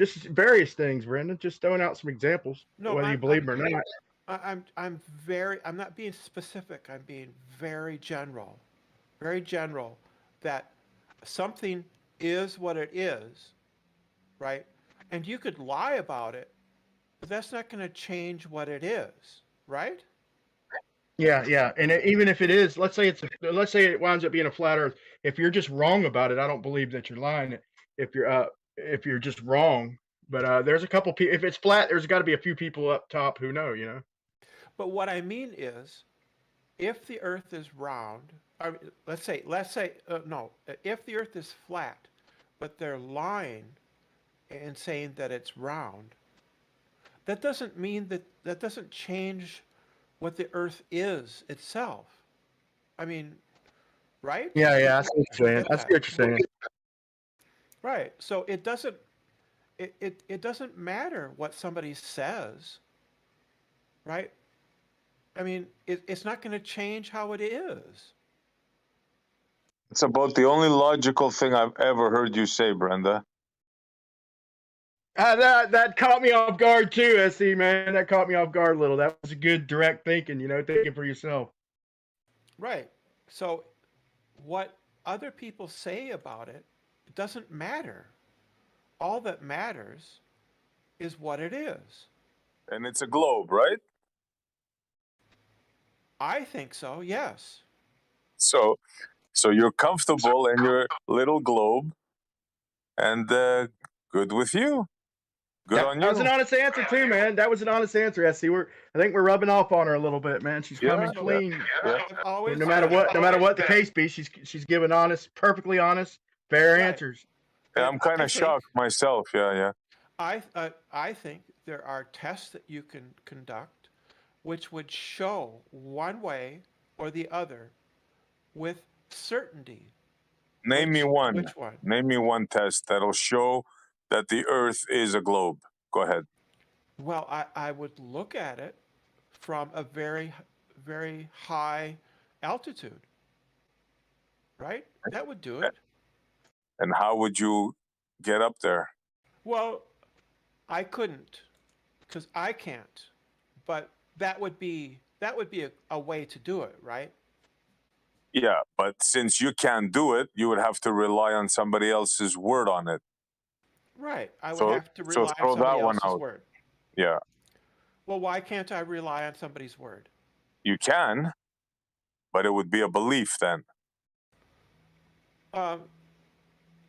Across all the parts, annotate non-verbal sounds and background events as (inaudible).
just various things, Brendan. Just throwing out some examples, No, whether you I'm- believe I'm- them or not. I'm I'm very I'm not being specific. I'm being very general, very general. That something is what it is, right? And you could lie about it, but that's not going to change what it is, right? Yeah, yeah, and even if it is, let's say it's, a- let's say it winds up being a flat Earth. If you're just wrong about it, I don't believe that you're lying. If you're, uh, if you're just wrong, but uh, there's a couple people. If it's flat, there's got to be a few people up top who know. You know. But what I mean is, if the Earth is round, let's say, let's say, uh, no, if the Earth is flat, but they're lying and saying that it's round, that doesn't mean that that doesn't change what the Earth is itself. I mean, right? Yeah, yeah, I see what you're saying. I see what you're saying. Right. So it doesn't it, it, it doesn't matter what somebody says, right? I mean, it, it's not going to change how it is. It's about the only logical thing I've ever heard you say, Brenda. Uh, that that caught me off guard too, SE man. That caught me off guard a little. That was a good direct thinking. You know, thinking for yourself. Right. So what other people say about it doesn't matter. All that matters is what it is. And it's a globe, right? I think so, yes. So, so you're comfortable in your little globe, and uh, good with you. Good that, on you. that was an honest answer too, man. That was an honest answer, I see We're I think we're rubbing off on her a little bit, man. She's Yeah, coming clean. Yeah. I've always No matter what, no matter what the case be, she's she's giving honest, perfectly honest, fair Right. answers. Yeah, I'm kind I of think- shocked myself. Yeah, yeah. I, uh, I think there are tests that you can conduct which would show one way or the other with certainty. Name me one. Which one? Name me one test that'll show that the Earth is a globe. Go ahead. Well, I, I would look at it from a very, very high altitude. Right? That would do it. And how would you get up there? Well, I couldn't because I can't. But that would be that would be a, a way to do it, right? Yeah, but since you can't do it, you would have to rely on somebody else's word on it. Right. I would So- have to so rely throw on that somebody one else's out. word. Yeah, Well, why can't I rely on somebody's word? you can, but it would be a belief then. Um,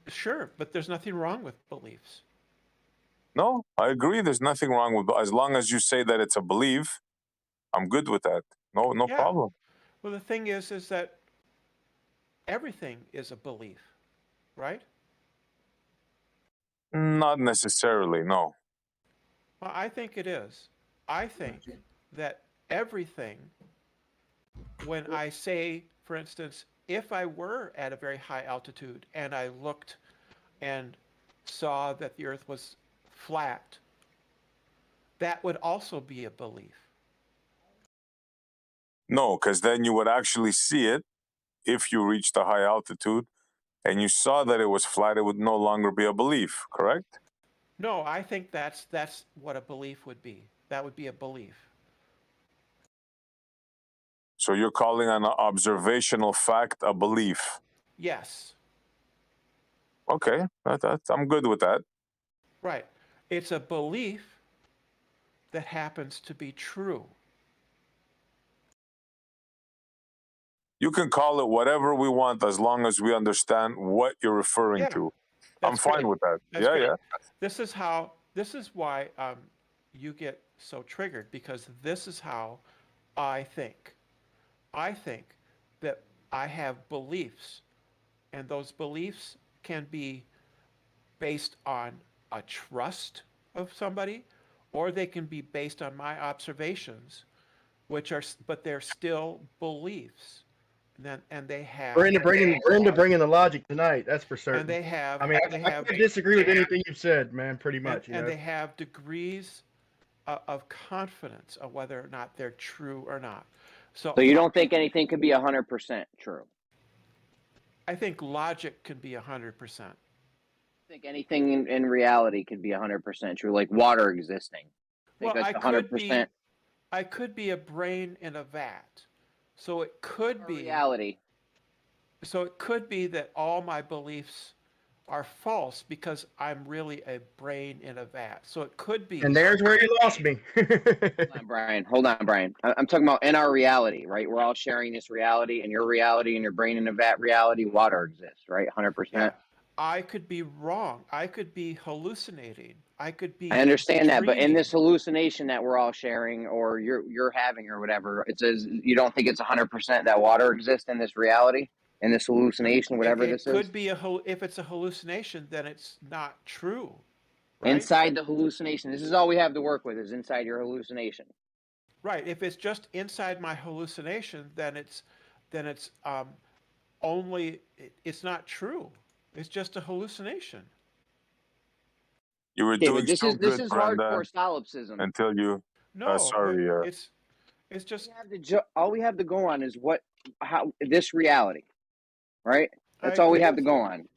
sure, but there's nothing wrong with beliefs. No, I agree. There's nothing wrong with as long as you say that it's a belief. I'm good with that. No, no Yeah. problem. Well, the thing is, is that everything is a belief, right? Not necessarily. No. Well, I think it is. I think that everything, when I say, for instance, if I were at a very high altitude and I looked and saw that the earth was flat, that would also be a belief. No, because then you would actually see it if you reached a high altitude and you saw that it was flat, it would no longer be a belief, correct? No, I think that's that's what a belief would be. That would be a belief. So you're calling an observational fact a belief. Yes, Okay, that, that, I'm good with that. right. It's a belief that happens to be true. You can call it whatever we want as long as we understand what you're referring Yeah, to. I'm fine great. with that. That's yeah, great. yeah. This is how. This is why um, you get so triggered because this is how I think. I think that I have beliefs, and those beliefs can be based on a trust of somebody, or they can be based on my observations, which are, but they're still beliefs. And then, and they have, Brenda bringing Brenda bringing the logic tonight. That's for certain. and they have, I mean, they I, I have, can't disagree with anything you've said, man. Pretty much. you and they have degrees of, of confidence of whether or not they're true or not. So, So you don't think anything could be hundred percent true? I think logic can be hundred percent. I think anything in, in reality could be hundred percent true, like water existing. I Well, I could be, I could be a brain in a vat. So it could be, reality. so it could be that all my beliefs are false because I'm really a brain in a vat. So it could be. And there's where you lost me. (laughs) Hold on, Brian. Hold on, Brian. I- I'm talking about in our reality, right? We're all sharing this reality, and your reality and your brain in a vat reality, water exists, right? Hundred Yeah, percent. I could be wrong. I could be hallucinating. I could be. I understand that, but in this hallucination that we're all sharing, or you're you're having, or whatever, it says you don't think it's hundred percent that water exists in this reality, in this hallucination, whatever it this could be a hal- if it's a hallucination, then it's not true. Right? Inside the hallucination, this is all we have to work with is inside your hallucination. Right. If it's just inside my hallucination, then it's then it's um, only it, it's not true. It's just a hallucination. You were Okay, doing this so is this good, is Brenda, hardcore solipsism. until you. No, sorry, but uh, it's it's just We have to ju- all we have to go on is what how this reality, right? That's I all we have to go on. I'm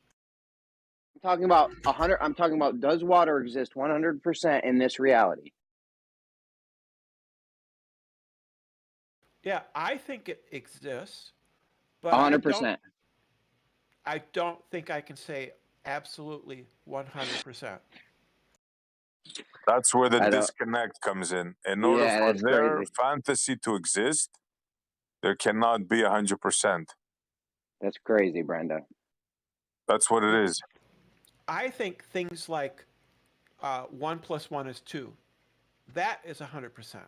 talking about a hundred. I'm talking about does water exist 100 percent in this reality? Yeah, I think it exists, but A I hundred don't- percent. I don't think I can say absolutely one hundred percent. That's where the disconnect comes in. In order Yeah, for their crazy. fantasy to exist, there cannot be a hundred percent. That's crazy, Brenda. That's what it is. I think things like uh, one plus one is two. That is a hundred percent.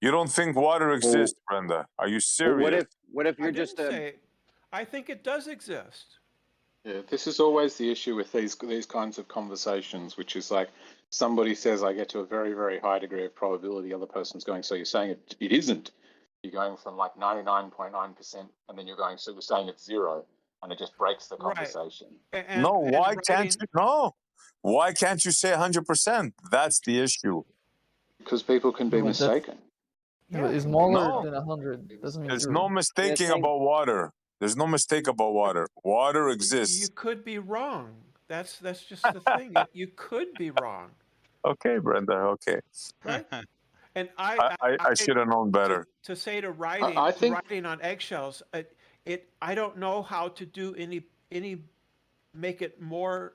You don't think water exists, Brenda? Are you Well, serious? what if what if you're didn't just a say. I think it does exist. Yeah, this is always the issue with these these kinds of conversations, which is like somebody says I get to a very very high degree of probability, other person's going, so you're saying it it isn't. You're going from like ninety nine point nine percent, and then you're going, so you're saying it's zero, and it just breaks the conversation. A- And, no, and why can't you? No, why can't you say hundred percent? That's the issue. Because people can be Well, mistaken. Yeah, it's smaller No. than a hundred. Doesn't mean There's zero. no mistaking thing- about water. There's no mistake about water. Water exists. You could be wrong. That's that's just the thing. You- You could be wrong, (laughs) Okay, Brenda. Okay, right? (laughs) And I I, I, I should have known better. to say to writing I to think- writing on eggshells. It, it I don't know how to do any any make it more.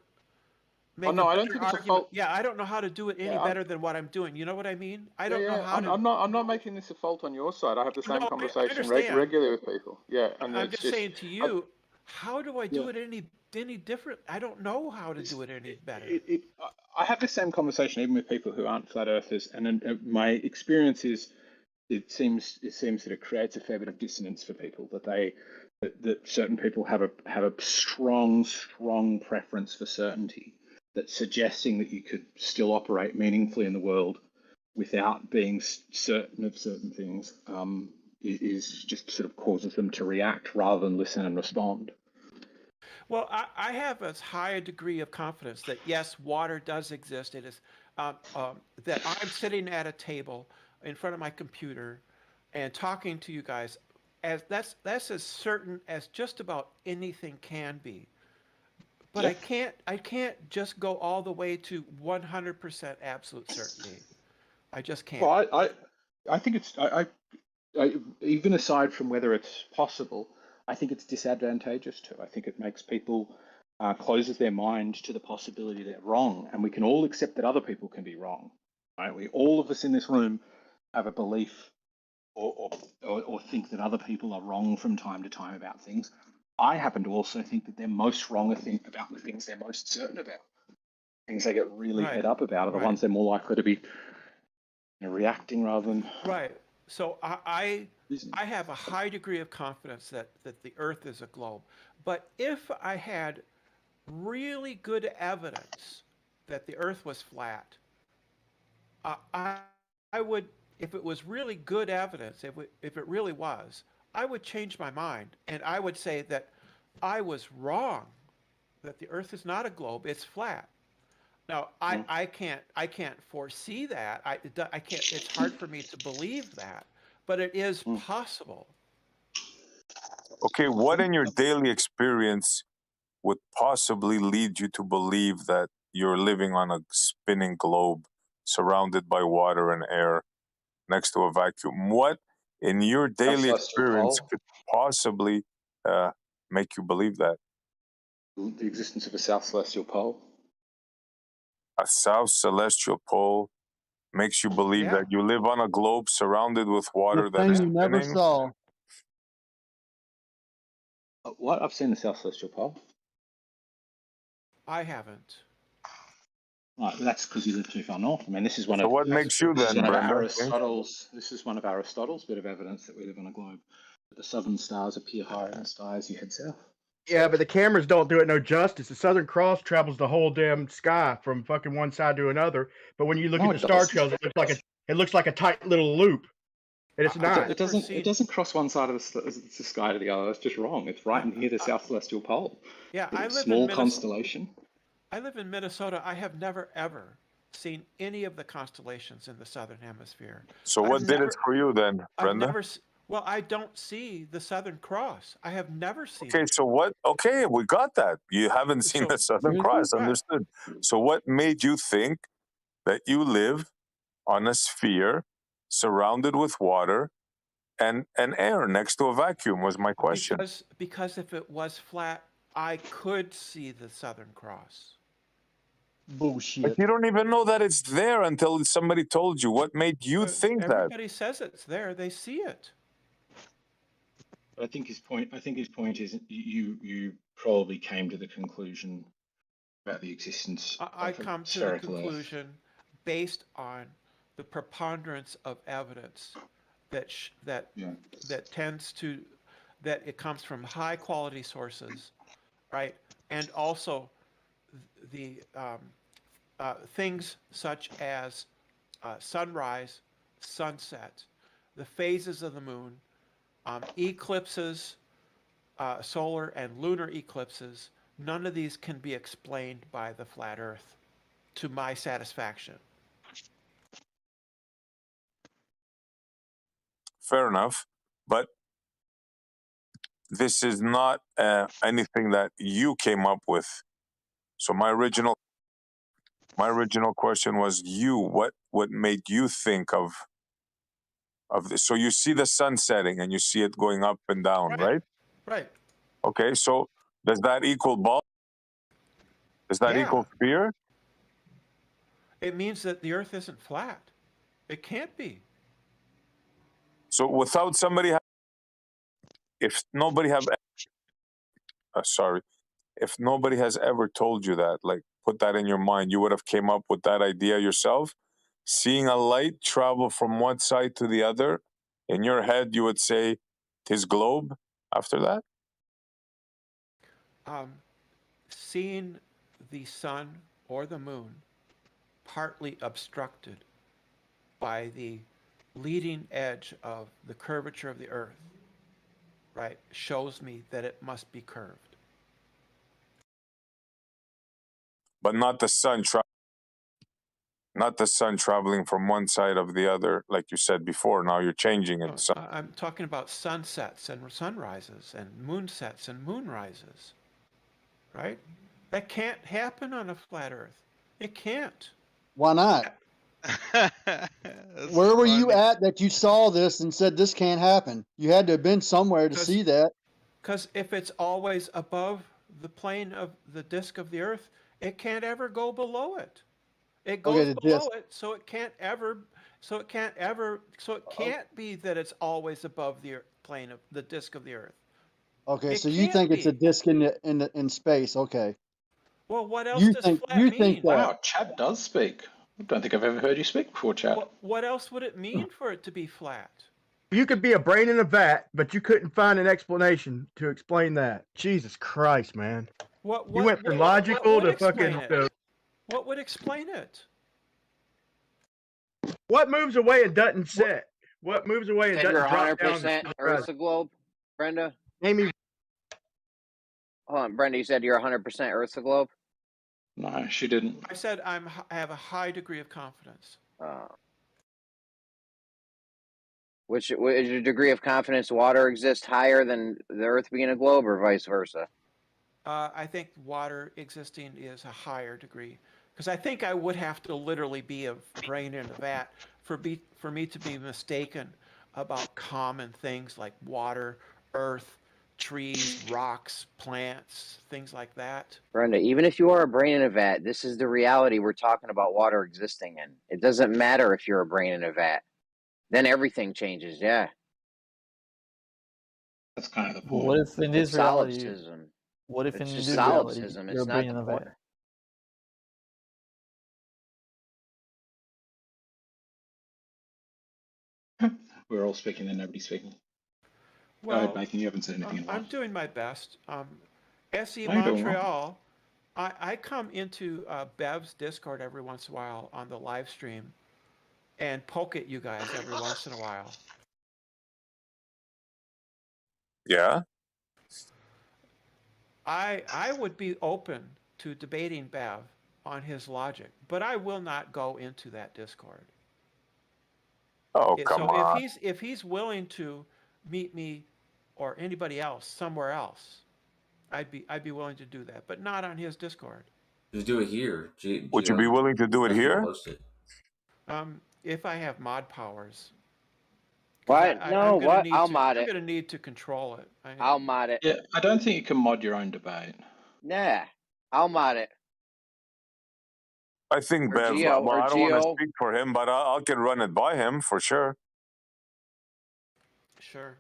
Make Oh, no, a I don't better think it's a fault. Yeah, I don't know how to do it any Yeah, I'm- better than what I'm doing. You know what I mean? I don't know how I'm, to. I'm not. I'm not making this a fault on your side. I have the same I- I conversation reg- regularly with people. Yeah, and I'm it's just saying to you, how do I do Yeah. it any any different? I don't know how to do it any better. It, it, I- I have the same conversation even with people who aren't flat earthers, and uh, my experience is it seems it seems that it creates a fair bit of dissonance for people that they that, that certain people have a have a strong strong preference for certainty that suggesting that you could still operate meaningfully in the world without being certain of certain things um, is just sort of causes them to react rather than listen and respond. Well, I, I have as high a degree of confidence that yes, water does exist. It is um, um, that I'm sitting at a table in front of my computer and talking to you guys. As that's that's as certain as just about anything can be. But I can't I can't just go all the way to 100% absolute certainty. I just can't. Well, I, I, I think it's I, I, I, even aside from whether it's possible, I think it's disadvantageous too. I think it makes people uh, closes their mind to the possibility they're wrong, and we can all accept that other people can be wrong. Right? We all of us in this room have a belief or, or, or, think that other people are wrong from time to time about things. I happen to also think that they're most wrong think, about the things they're most certain about. Things they get really Right, head up about are the right. ones they're more likely to be you know, reacting rather than right. So I, I. I have a high degree of confidence that, that the Earth is a globe. But if I had really good evidence that the Earth was flat, I, I, I would, if it was really good evidence, if it, if it really was, I would change my mind and I would say that I was wrong, that the Earth is not a globe, it's flat. Now, I, Mm. I can't I can't foresee that. I, I can't. It's hard for me to believe that, but it is Mm. possible. Okay, what in your daily experience would possibly lead you to believe that you're living on a spinning globe surrounded by water and air next to a vacuum? What in your daily experience could possibly uh, make you believe that? The existence of a south celestial pole. A south celestial pole makes you believe Yeah. that you live on a globe surrounded with water The that you never spinning? saw. Uh, What? I've seen the south celestial pole. I haven't. Right, that's because you live too far north. I mean, this is one So of what makes you this is then, one of Aristotle's. This is one of Aristotle's bit of evidence that we live on a globe. That the southern stars appear higher in the sky as you head south. Yeah, but the cameras don't do it no justice. The Southern Cross travels the whole damn sky from fucking one side to another. But when you look No, at the star trails, it looks like a it looks like a tight little loop, and it's I- I not. It doesn't. It doesn't cross one side of the, the sky to the other. It's just wrong. It's right near the south celestial pole. Yeah, I live small in Minnesota. constellation. I live in Minnesota. I have never ever seen any of the constellations in the southern hemisphere. So I've what did it for you then, I've Brenda? never. S- Well, I don't see the Southern Cross. I have never seen Okay, it. so what? Okay, we got that. You haven't seen So- the Southern Really? Cross, understood. So what made you think that you live on a sphere surrounded with water and and air next to a vacuum? Was my question. Because because if it was flat, I could see the Southern Cross. Bullshit. But you don't even know that it's there until somebody told you. What made you But think that? Everybody says it's there. They see it. But I think his point. I think his point is you. You probably came to the conclusion about the existence. I, I come to the spherical Earth. conclusion based on the preponderance of evidence that sh- that Yeah. that tends to that it comes from high quality sources, right? And also the um, uh, things such as uh, sunrise, sunset, the phases of the moon, um, eclipses, uh, solar and lunar eclipses. None of these can be explained by the flat Earth, to my satisfaction. Fair enough, but this is not uh, anything that you came up with. So my original, my original question was you. What what made you think of of this? So you see the sun setting and you see it going up and down, Right. right? Right. Okay, so does that equal ball? Does that Yeah. equal sphere? It means that the Earth isn't flat. It can't be. So without somebody, if nobody have, uh, sorry, if nobody has ever told you that, like put that in your mind, you would have came up with that idea yourself. Seeing a light travel from one side to the other, in your head, you would say, "Tis globe." After that, Um, seeing the sun or the moon partly obstructed by the leading edge of the curvature of the Earth, right, shows me that it must be curved. but not the sun tra- not the sun traveling from one side of the other, like you said before. Now you're changing it. Oh, sun- I- I'm talking about sunsets and sunrises and moonsets and moonrises, right? That can't happen on a flat Earth. It can't. Why not? (laughs) Where were you at that you saw this and said this can't happen? You had to have been somewhere to see that. Because if it's always above the plane of the disk of the Earth, it can't ever go below it. It goes Okay, below disk. it, so it can't ever, so it can't ever, so it oh. can't be that it's always above the plane of the disk of the Earth. Okay, It so you can't think it's a disc in the, in the, in space? Okay. Well, what else You does think- flat you mean? think that- Wow, Chad does speak. I don't think I've ever heard you speak before, Chad. What, what else would it mean for it to be flat? You could be a brain in a vat, but you couldn't find an explanation to explain that. Jesus Christ, man! What, You went from what- what logical would to fucking. It? to- What would explain it? what moves away and doesn't set? What moves away and Said doesn't you're drop 100 down? percent to the Earth's a globe, Brenda. Name me Hold on, Brenda. You said you're 100 percent Earth's a globe. No, she didn't. I said I'm, h- I have a high degree of confidence. Uh, Which is your degree of confidence water exists higher than the Earth being a globe, or vice versa? Uh, I think water existing is a higher degree because I think I would have to literally be a brain in a vat for be for me to be mistaken about common things like water, earth, trees, rocks, plants, things like that. Brenda, even if you are a brain in a vat, this is the reality we're talking about water existing in. It doesn't matter if you're a brain in a vat. Then everything changes. Yeah. That's kind of the point. What if in It's this reality, solipsism. what if It's in just this reality, solipsism. you're It's not bringing the a point. vat? We're all speaking and nobody's speaking. Go Well, ahead, Nathan. You haven't said anything I'm, in a I'm while. doing my best. Um, SE No, you're doing well. Montreal, I, I come into uh, Bev's Discord every once in a while on the live stream and poke at you guys every once in a while. Yeah. I I would be open to debating Bev on his logic, but I will not go into that Discord. Oh It- come so on. if he's if he's willing to meet me or anybody else somewhere else, I'd be I'd be willing to do that, but not on his Discord. Just do it here. G- Would you be willing to do it here? host it. Um, if I have mod powers. What? I, I, no, I'm gonna what? need I'll to, mod I'm it. gonna need to control it. I, I'll mod it. Yeah, I don't think you can mod your own debate. Nah. I'll mod it. I think Or Bev. Geo, well, I don't want to speak for him, but I, I can run it by him for sure. Sure.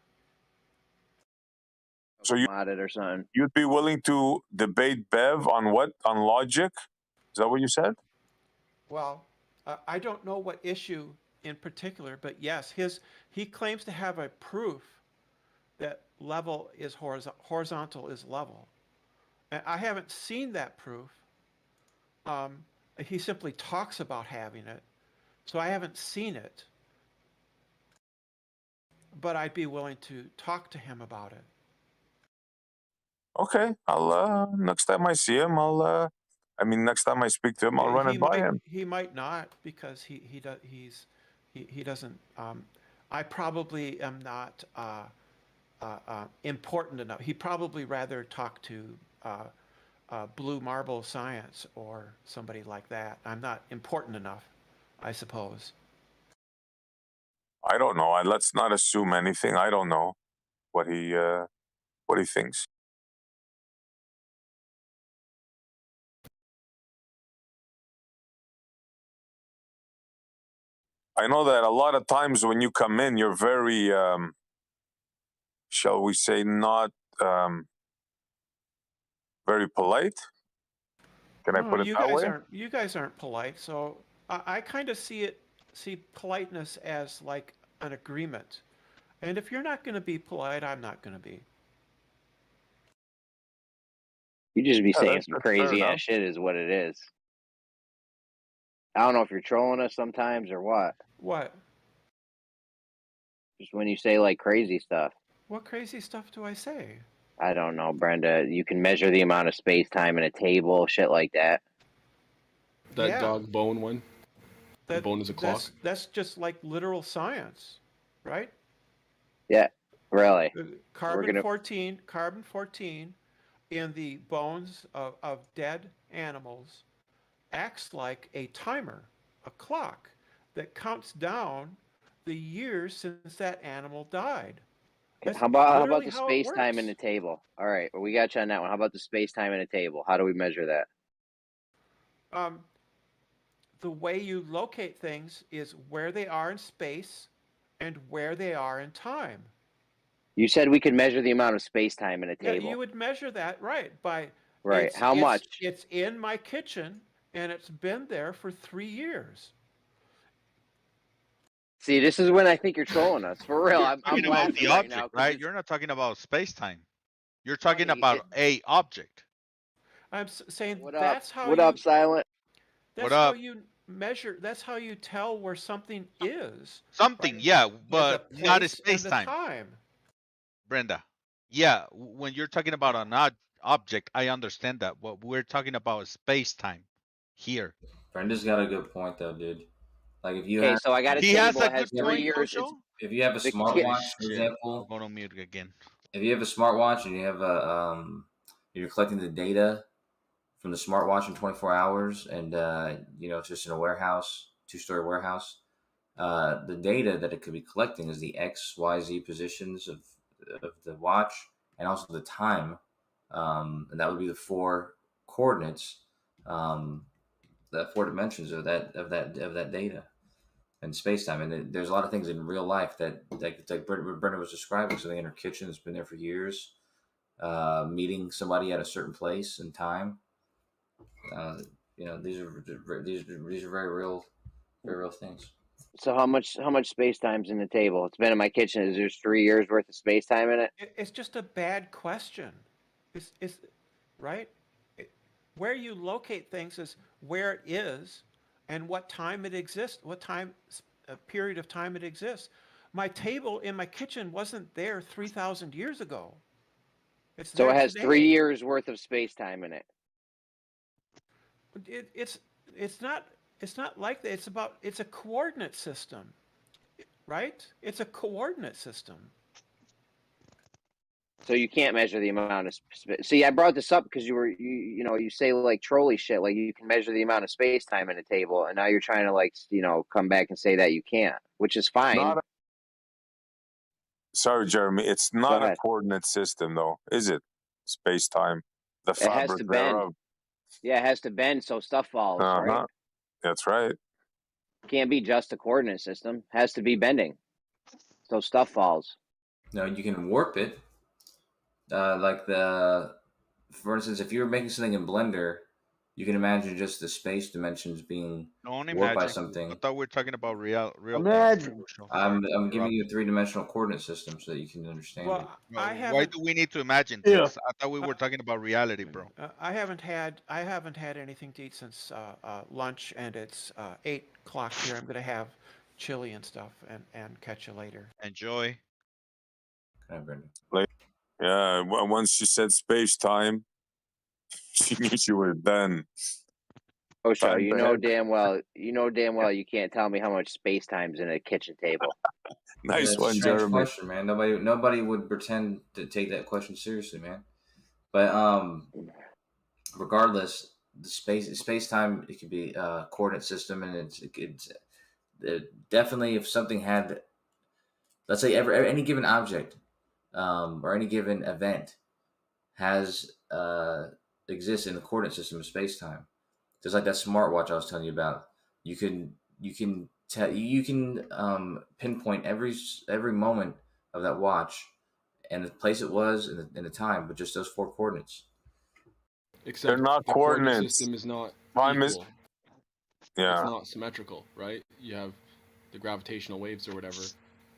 So you mod it or something. you'd be willing to debate Bev on what on logic? Is that what you said? Well, uh, I don't know what issue in particular, but yes, his he claims to have a proof that level is horizontal, horizontal is level. And I haven't seen that proof. Um, he simply talks about having it, so I haven't seen it. But I'd be willing to talk to him about it. Okay, I'll uh next time I see him, I'll uh I mean next time I speak to him, I'll run it by him. He might not because he he does he's he, he doesn't. Um, I probably am not uh, uh, uh, important enough. He probably rather talk to uh, Blue Marble Science or somebody like that. I'm not important enough, I suppose. I don't know. I, let's not assume anything. I don't know what he uh what he thinks. I know that a lot of times when you come in, you're very, um, shall we say, not um, very polite. Can I No, put it you that guys way? aren't you guys aren't polite, so I, I kind of see it see politeness as like an agreement. And if you're not going to be polite, I'm not going to be. You just be Yeah, saying that's- some that's crazy enough. ass shit, is what it is. I don't know if you're trolling us sometimes or what. What? Just when you say like crazy stuff. What crazy stuff do I say? I don't know, Brenda. You can measure the amount of space time in a table, shit like that. That Yeah. dog bone one. The That, bone is a clock. That's, that's just like literal science, right? Yeah, really? Uh, Carbon gonna- 14, carbon 14 in the bones of, of dead animals acts like a timer, a clock that counts down the years since that animal died. That's How about how about the how space time in the table? All right, well, we got you on that one. How about the space time in a table? How do we measure that? um, the way you locate things is where they are in space and where they are in time. You said we could measure the amount of space time in a Yeah, table. you would measure that right by right. How it's- much? It's in my kitchen and it's been there for three years. See, this is when I think you're trolling us. For real. I'm, I'm Talking about laughing the right object, now. 'cause right? You're not talking about space time. You're talking Right, about it- a object. I'm saying What up? that's how What you, up, Silent? that's What how up? you measure. That's how you tell where something is. Something, Right. yeah, the but not a space time. time. Brenda. Yeah, when you're talking about an ob- object, I understand that. What we're talking about is space time here. Brenda's got a good point though, dude. Like if you Okay, have so I got a He has that has good three point, years. If you have a smartwatch, for example, I'll go on mute again. if you have a smartwatch and you have a um, you're collecting the data from the smartwatch in 24 hours, and uh, you know it's just in a warehouse, two-story warehouse. Uh, the data that it could be collecting is the X, Y, Z positions of of the watch, and also the time, um, and that would be the four coordinates, um, the four dimensions of that of that of that data and space time. And there's a lot of things in real life that, like, like Brenda, Brenda was describing, something in her kitchen that's been there for years, uh, meeting somebody at a certain place and time. Uh, you know, these are these are, these are very real, very real things. so how much how much space time's in the table? It's been in my kitchen. Is there three years worth of space time in it? It, it's just a bad question. It's, it's right. It, where you locate things is where it is, and what time it exists, what time a period of time it exists. My table in my kitchen wasn't there three thousand years ago. It's So it has today. three years worth of space time in it. It, it's it's not it's not like that. It's about it's a coordinate system, right? It's a coordinate system. So you can't measure the amount of sp- see. I brought this up because you were you you know you say like trolley shit like you can measure the amount of space time in a table, and now you're trying to like you know come back and say that you can't, which is fine. A- Sorry, Jeremy. It's not a coordinate system, though, is it? Space time, the It has fabric to bend. thereof. yeah, it has to bend so stuff falls. Uh Right? huh. That's right. Can't be just a coordinate system. Has to be bending, so stuff falls. No, you can warp it, uh, like the, for instance, if you're making something in Blender, you can imagine just the space dimensions being Don't warped by something. I thought we were talking about real, real. Imagine. I'm I'm giving you a three dimensional coordinate system so that you can understand it. Well, Well, I Why haven't. do we need to imagine Yeah. things? I thought we were talking about reality, bro. Uh, I haven't had I haven't had anything to eat since uh, uh, lunch, and it's uh, eight o'clock here. I'm gonna have chili and stuff, and and catch you later. Enjoy. Kind of Brendan. Yeah. Once she said space time, (laughs) she knew she was done. Kosho, Time you know head. damn well, you know damn well you can't tell me how much space time's in a kitchen table. (laughs) Nice That's a one, strange Jeremy. question, man. Nobody nobody would pretend to take that question seriously, man. But um, regardless, the space space time it could be a coordinate system, and it's it's uh, definitely if something had, let's say, every any given object, um, or any given event has uh exists in the coordinate system of space time. Just like that smartwatch I was telling you about, you can you can tell you can um, pinpoint every every moment of that watch and the place it was and the, and the time, but just those four coordinates. Except they're not the coordinate system is not Time is- Yeah. It's not symmetrical, right? You have the gravitational waves or whatever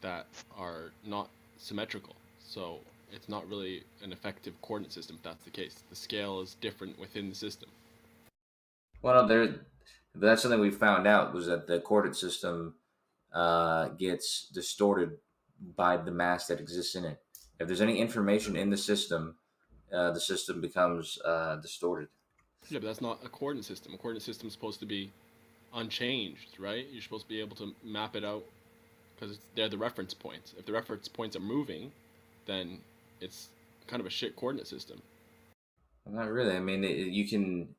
that are not symmetrical. So it's not really an effective coordinate system if that's the case. The scale is different within the system. Well, no, there, that's something we found out was that the coordinate system uh, gets distorted by the mass that exists in it. If there's any information in the system, uh, the system becomes uh, distorted. Yeah, but that's not a coordinate system. A coordinate system is supposed to be unchanged, right? You're supposed to be able to map it out because they're the reference points. If the reference points are moving, then it's kind of a shit coordinate system. Not really. I mean, it, you can.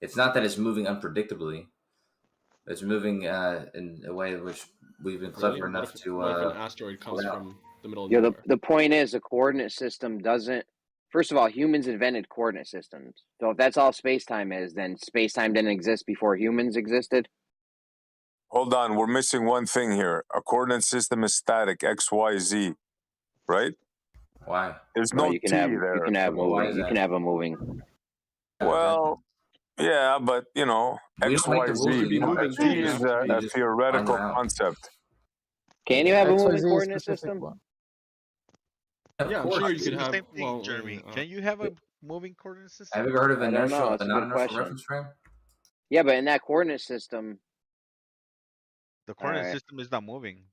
It's not that it's moving unpredictably. It's moving uh, in a way which we've been clever Really? Enough if- to. what if Uh, an asteroid comes from the middle of Yeah, the nowhere? the point is the coordinate system doesn't. First of all, humans invented coordinate systems. So if that's all space time is, then space time didn't exist before humans existed. Hold on, we're missing one thing here. A coordinate system is static, X, Y, Z, right? Why? There's Well, no you can T have there. you can have Well, moving. You can have a moving. Well, yeah, but you know, We X, don't make Y, the rules Z. to be moving. T is a, a theoretical concept. Can you have a moving coordinate system? one. Of Yeah, I'm sure you It's could have. same thing, well, Jeremy. uh, Can you have a moving coordinate system? Have you ever heard of I don't know, inertial, it's a a non-inertial reference frame? Yeah, but in that coordinate system, The coordinate Alright. system is not moving.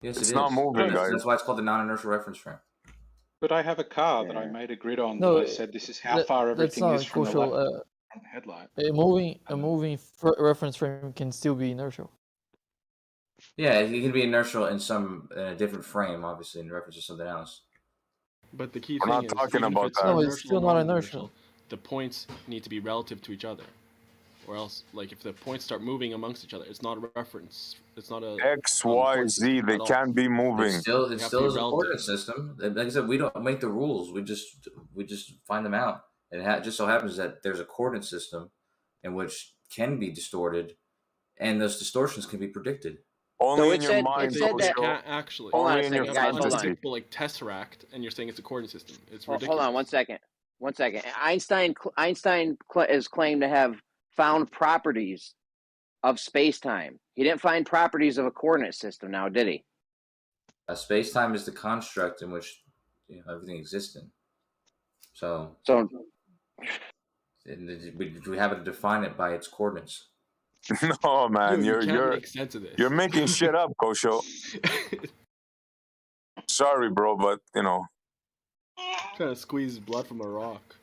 Yes, It's it not moving, guys. that's why it's called the non-inertial reference frame. But I have a car that I made a grid on No, that I said this is how that- far that's everything not is from the crucial. left Uh, front headlight. a moving a moving fr- reference frame can still be inertial. Yeah, it can be inertial in some in a different frame, obviously, in reference to something else. But the key We're thing not is, talking about that. No, it's still not non-inertial, inertial. The points need to be relative to each other, or else, like, if the points start moving amongst each other, it's not a reference. It's not a X, um, Y, coordinate Z, system they can't be It moving. still They it still is a coordinate system. Like I said, we don't make the rules. We just we just find them out. And it ha- just so happens that there's a coordinate system in which can be distorted, and those distortions can be predicted. Only So in your said- it said They that- can't actually. Hold on Only a in your second, You guys. Hold on. people like Tesseract, and you're saying it's a coordinate system. It's Hold, ridiculous. hold on one second. One second. Einstein Einstein cl- is claimed to have found properties of space time. He didn't find properties of a coordinate system. Now, did he? Uh, Space time is the construct in which you know, everything exists in. So So and we, we have to define it by its coordinates. (laughs) No, man, You- you you're can't you're make sense of this. you're making shit up, (laughs) Kosho. Sorry, bro, but you know, trying to squeeze blood from a rock.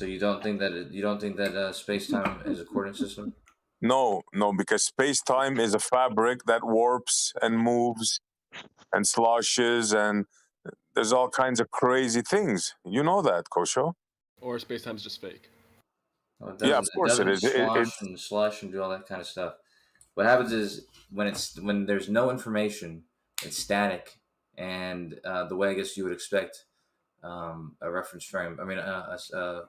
So you don't think that it, you don't think that uh, space time is a coordinate system? no, no, because space time is a fabric that warps and moves and sloshes and there's all kinds of crazy things. You know that, Kosho. Or space time's just fake. Well, Yeah, of course it doesn't. It- it- and slush and do all that kind of stuff. What happens is when it's when there's no information, it's static, and uh, the way I guess you would expect um, a reference frame, I mean, a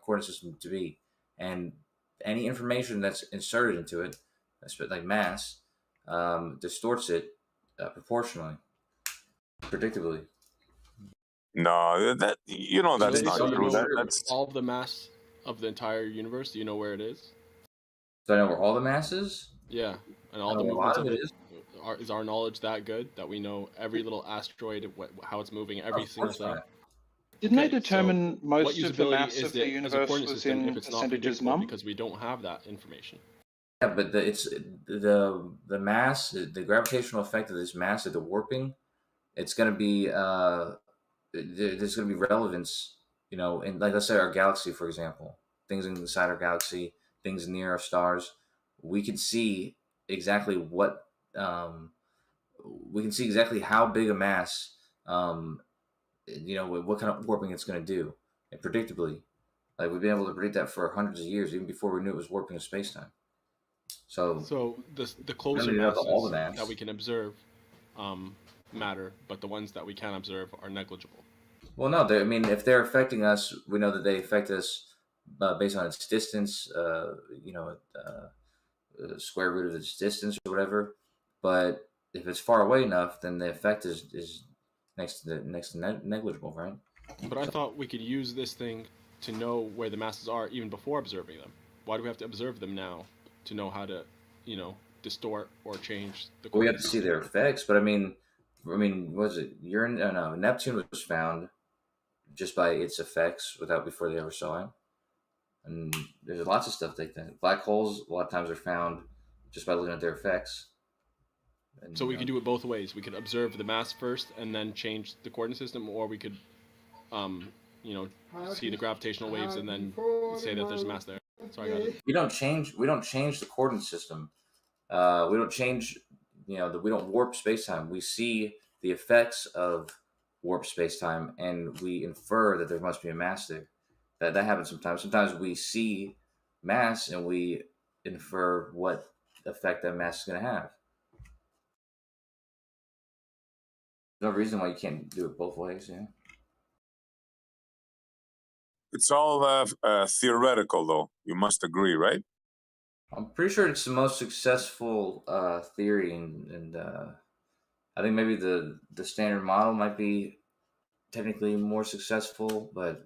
coordinate system to be, and any information that's inserted into it, that's like mass, um, distorts it uh, proportionally, predictably. No, that you know that's So- not you true. know That, that's all the mass of the entire universe. Do you know where it is? So I know where all the mass is. Yeah, and all the know movements of of it. it is. Are, is our knowledge that good that we know every little asteroid, what, how it's moving, every Of single course thing? not. Didn't Okay, they determine What most of the mass of the it universe was in if it's not percentages predictable num? because we don't have that information? Yeah, but the, it's the the mass, the gravitational effect of this mass of the warping. It's gonna be uh, there's gonna be relevance, you know, in like let's say our galaxy, for example, things inside our galaxy, things near our stars. We can see exactly what um, we can see exactly how big a mass, um, you know, what kind of warping it's gonna do, and predictably. Like we've been able to predict that for hundreds of years, even before we knew it was warping in space time. So So the the closer masses all the that we can observe um, matter, but the ones that we can't observe are negligible. Well, no, they're- I mean, if they're affecting us, we know that they affect us uh, based on its distance, uh, you know, uh, uh, square root of its distance or whatever. But if it's far away enough, then the effect is, is next to the next to ne- negligible, right? But I thought we could use this thing to know where the masses are even before observing them. Why do we have to observe them now to know how to, you know, distort or change the? Well, we have to see their effects, but I mean, I mean, was it Uranus? No, no, Neptune was found just by its effects without before they ever saw it. And there's lots of stuff like that. Black holes a lot of times are found just by looking at their effects. And, So we you could do it both ways. We could observe the mass first and then change the coordinate system, or we could, um, you know, see the gravitational waves and then say that there's mass there. Sorry, I got it. we don't change. We don't change the coordinate system. Uh, we don't change. You know, the, we don't warp space time. We see the effects of warp space time, and we infer that there must be a mass there. That that happens sometimes. Sometimes we see mass, and we infer what effect that mass is going to have. No reason why you can't do it both ways. Yeah. it's all uh, uh, theoretical, though. You must agree, right? I'm pretty sure it's the most successful uh, theory, and, and uh, I think maybe the the standard model might be technically more successful, but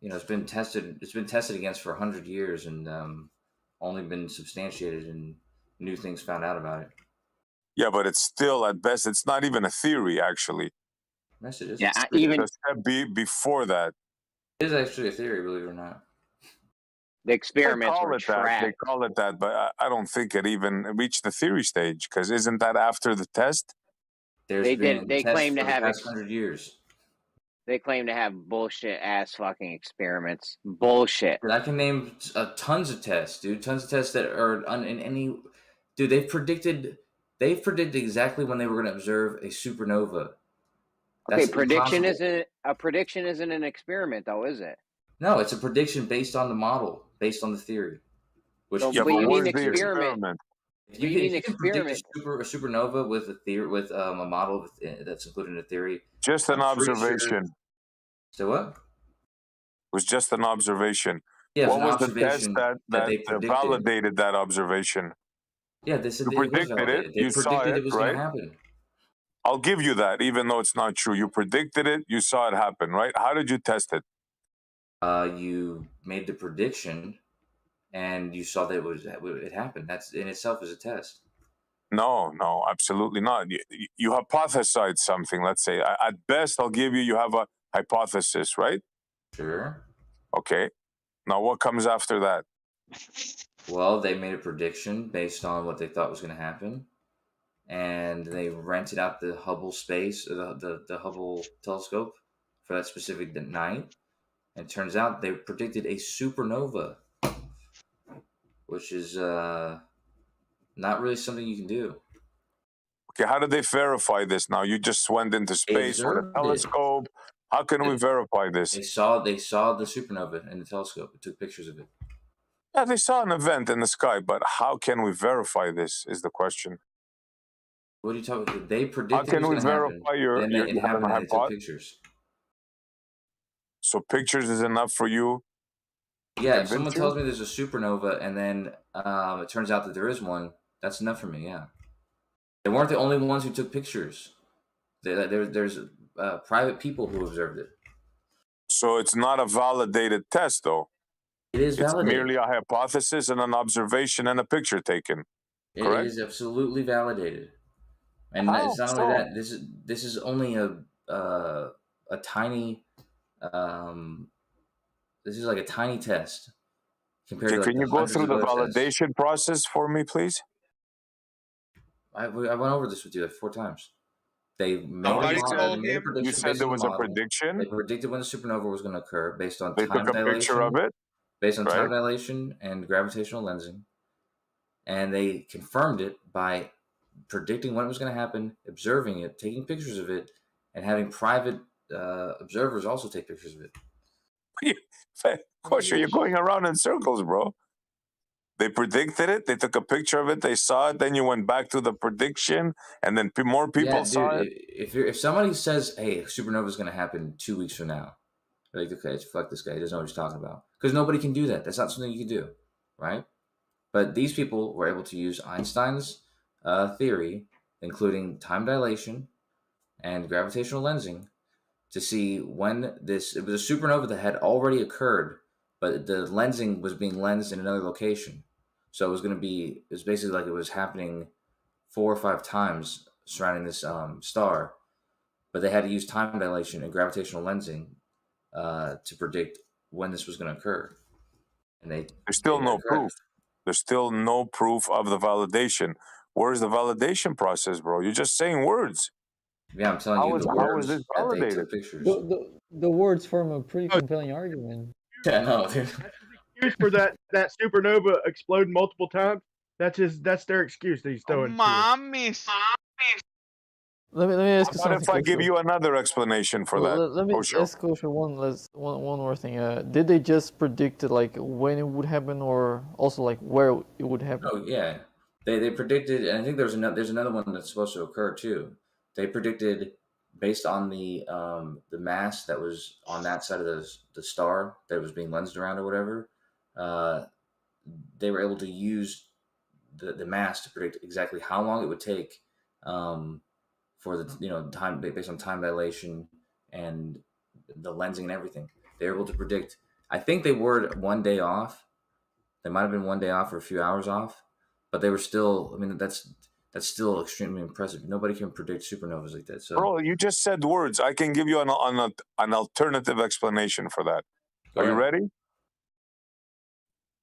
you know, it's been tested. It's been tested against for hundred years, and um, only been substantiated, and new things found out about it. Yeah, but it's still at best. It's not even a theory, actually. Yes, it is. yeah, It's even a step be, before that. It is actually a theory, believe it or not. the They experiments call were it that. They call it that, but I, I don't think it even reached the theory stage. Because isn't that after the test? There's They did- they claim to the have past hundred years. They claim to have bullshit ass fucking experiments. Bullshit. Dude, I can name uh, tons of tests, dude. Tons of tests that are on in any. Dude, dude, they've predicted they've predicted exactly when they were going to observe a supernova. Okay, That's prediction impossible. isn't a prediction isn't an experiment though, is it? No, it's a prediction based on the model, based on the theory. Which So, Yeah, but but you need an experiment. experiment? if you you can, need if you can a, experiment. super, a supernova with a theory with um, a model uh, that's included in a theory. Just an I'm pretty sure- observation. So what? It was just an observation. Yeah, it was what was the test that, that that, they validated that observation? Yeah, they said You it predicted it, validated. They you saw predicted it, it was right? going to happen. I'll give you that, even though it's not true. You predicted it, you saw it happen, right? How did you test it? Uh, you made the prediction, and you saw that it was it happened. That's in itself is a test. No, no, absolutely not. You, you- you hypothesized something, let's say. At best, I'll give you, you have a hypothesis, right? Sure. Okay. Now, what comes after that? (laughs) Well, they made a prediction based on what they thought was going to happen, and they rented out the Hubble space, uh, the, the the Hubble telescope for that specific night. And it turns out they predicted a supernova, which is uh, not really something you can do. Okay, how did they verify this now? You just went into space with a telescope. How can we verify this? They saw they saw the supernova in the telescope. It took pictures of it. Yeah, they saw an event in the sky, but how can we verify this? Is the question. What are you talking about? They How predicted can we going to verify happen. your, Then your, it you have happened they took pictures. So pictures is enough for you? Yeah, if someone tells me there's a supernova and then um, it turns out that there is one, that's enough for me. Yeah, they weren't the only ones who took pictures. There, there there's uh, private people who observed it. So it's not a validated test, though. It is It's validated. merely a hypothesis and an observation and a picture taken. It correct? is absolutely validated. And How it's not so? only that. This is this is only a uh, a tiny. Um, this is like a tiny test compared Okay, to. Like can you go through the other tests. validation process for me, please? I, I went over this with you like four times. They made, a model- made a prediction You said there was a model. prediction. They predicted when the supernova was going to occur based on They took a dilation, picture of it. Based on time dilation and gravitational lensing, and they confirmed it by predicting when it was going to happen, observing it, taking pictures of it, and having private uh, observers also take pictures of it. (laughs) Of course, you're going around in circles, bro. They predicted it. They took a picture of it. They saw it. Then you went back to the prediction, and then more people yeah, saw dude, it. If you're, if somebody says, "Hey, supernova is going to happen two weeks from now," you're like, "Okay, fuck this guy. He doesn't know what he's talking about." Because nobody can do that. That's not something you can do, right? But these people were able to use Einstein's uh, theory, including time dilation and gravitational lensing, to see when this it was a supernova that had already occurred, but the lensing was being lensed in another location. So it was going to be it was basically like it was happening four or five times surrounding this um, star, but they had to use time dilation and gravitational lensing uh, to predict when this was going to occur. And they There's still no got correct. proof. There's still no proof of the validation. Where's the validation process, bro? You're just saying words. Yeah, I'm telling How you is- the how is words this that they validated? took pictures. The, the, the words form a pretty compelling argument. (laughs) Yeah, no, dude. Excuse for that that supernova exploding multiple times. That's his. That's their excuse that he's Oh, throwing. to us. Mames. Let me let me ask you What if I give you another explanation for Well, that? Let, let me Kosho? ask Kosho one less one one more thing. Uh, did they just predict like when it would happen, or also like where it would happen? Oh yeah, they they predicted, and I think there's another there's another one that's supposed to occur too. They predicted based on the um the mass that was on that side of the the star that was being lensed around or whatever. Uh, they were able to use the the mass to predict exactly how long it would take um for the you know time based on time dilation and the lensing and everything. They were able to predict. I think they were one day off. They might have been one day off or a few hours off, but they were still. I mean, that's that's still extremely impressive. Nobody can predict supernovas like that. So, Bro, you just said words. I can give you an, an, an alternative explanation for that. Are you ready?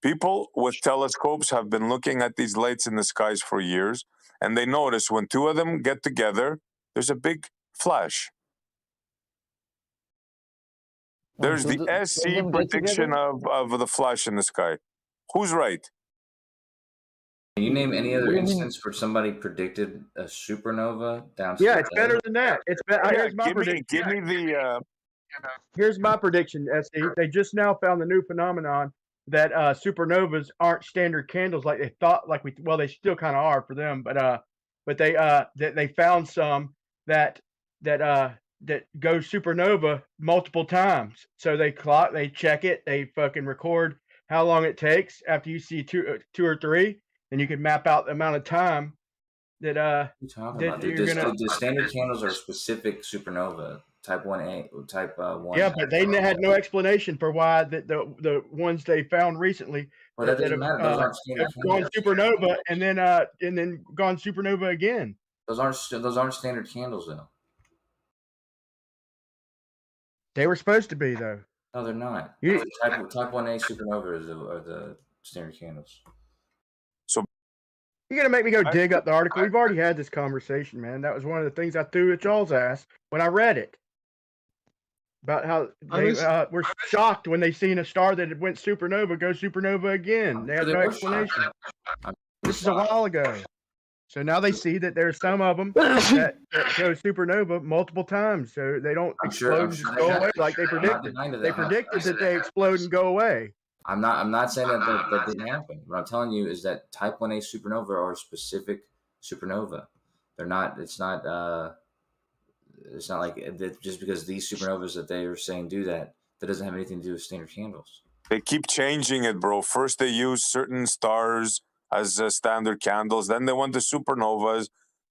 People with telescopes have been looking at these lights in the skies for years, and they notice when two of them get together, there's a big flash. There's two the th- SE prediction of, of the flash in the sky. Who's right? Can you name any other do you mean? instance where somebody predicted a supernova down? Yeah, it's better than that. It's better. Yeah, Here's my give me, give me the. Uh, Here's my prediction, SE. They just now found the new phenomenon that uh, supernovas aren't standard candles like they thought. Like we, well, they still kind of are for them, but uh, but they uh, that they found some that that uh that goes supernova multiple times. So they clock, they check it, they fucking record how long it takes after you see two, uh, two or three, and you can map out the amount of time that uh What you talking that about? you're? The, gonna- the, standard candles are specific supernova, type one A, type uh, one. yeah, but they had no explanation for why the the, the ones they found recently Well, that that have. Uh, have gone supernova and then uh and then gone supernova again. Those aren't those aren't standard candles though. They were supposed to be though. No, they're not. You- Type type one A supernova is the, are the standard candles. So you're gonna make me go I- dig up the article. We've already had this conversation, man. That was one of the things I threw at y'all's ass when I read it. About how they was- uh, were shocked when they seen a star that had went supernova go supernova again. They sure had no explanation. This is a while ago. So now they see that there's some of them (laughs) that, that go supernova multiple times. So they don't I'm explode I'm and sure go have. away like they I'm predicted. denying that They have. predicted that they explode and go away. I'm not. I'm not saying that that, that didn't happen. What I'm telling you is that Type One A supernova are specific supernova. They're not. It's not. uh It's not like that just because these supernovas that they are saying do that. That doesn't have anything to do with standard candles. they keep changing it, bro. First they use certain stars as uh, standard candles, then they went to supernovas.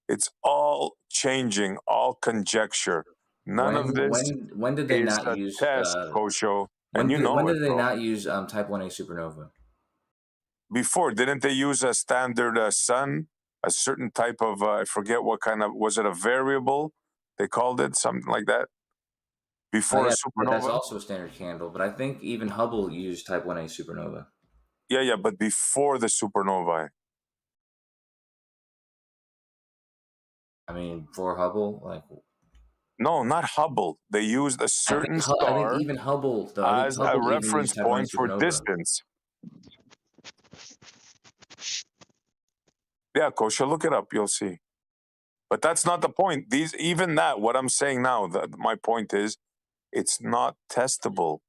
It's all changing, all conjecture. None when, of this When when did they not use? test, uh, Kosho. And you did, know when it, did they bro. not use um, Type One A supernova? Before, didn't they use a standard uh, sun? A certain type of, uh, I forget what kind of, was it a variable? They called it something like that? Before Oh, a yeah, but that's also a standard candle. But I think even Hubble used Type One A supernova. Yeah, yeah, but before the supernova. I mean, for Hubble, like No, not Hubble. They used a certain think, Hu- I star think even Hubble, though, I as a Hubble even reference used Type 1A point for distance. Yeah, Kosho, look it up. You'll see. But that's not the point. These, even that, what I'm saying now, the, my point is, it's not testable.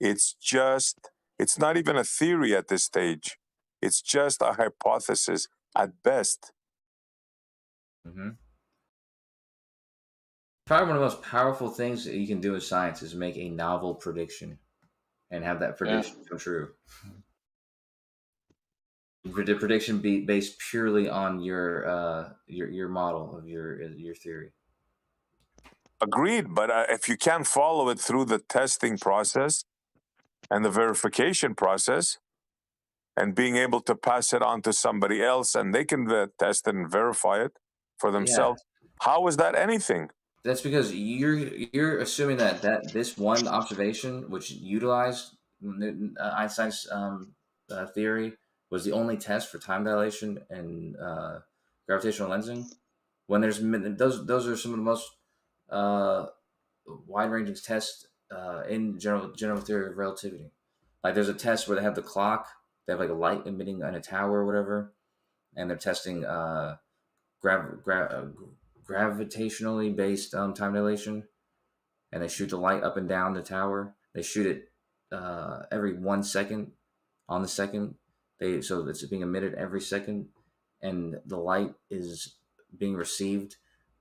It's just, it's not even a theory at this stage. It's just a hypothesis at best. hmm Probably one of the most powerful things that you can do in science is make a novel prediction and have that prediction come true. (laughs) The prediction be based purely on your uh, your your model of your your theory. Agreed, but uh, if you can't follow it through the testing process and the verification process, and being able to pass it on to somebody else, and they can uh, test it and verify it for themselves, how is that anything? That's because you're you're assuming that that this one observation, which utilized Newton, uh, Einstein's um, uh, theory, was the only test for time dilation and uh, gravitational lensing. When there's those those are some of the most uh, wide ranging tests uh, in general general theory of relativity. Like there's a test where they have the clock, they have like a light emitting on a tower or whatever, and they're testing uh, grav- gra- uh, gravitationally based um, time dilation, and they shoot the light up and down the tower. They shoot it uh, every one second on the second. They so it's being emitted every second, and the light is being received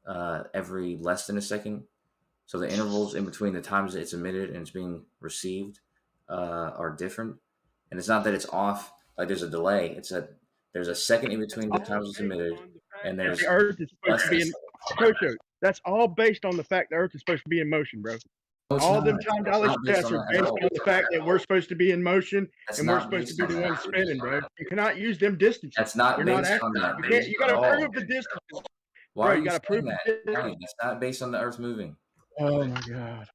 uh, every less than a second. So the intervals in between the times that it's emitted and it's being received uh, are different. And it's not that it's off like there's a delay. It's that there's a second in between the times it's emitted, and there's the Earth is supposed to be in (laughs) less Coach, That's all based on the fact the Earth is supposed to be in motion, bro. No, all not. them time It's dilation based tests on are based on the fact that we're supposed to be in motion That's and we're supposed to be the that. ones spinning, bro. You cannot use them distances. That's not You're not based on accurate. that. You You got to prove the distance. Why Bro, are you you gotta prove that? distance. Ryan, It's not based on the Earth moving. Oh my god.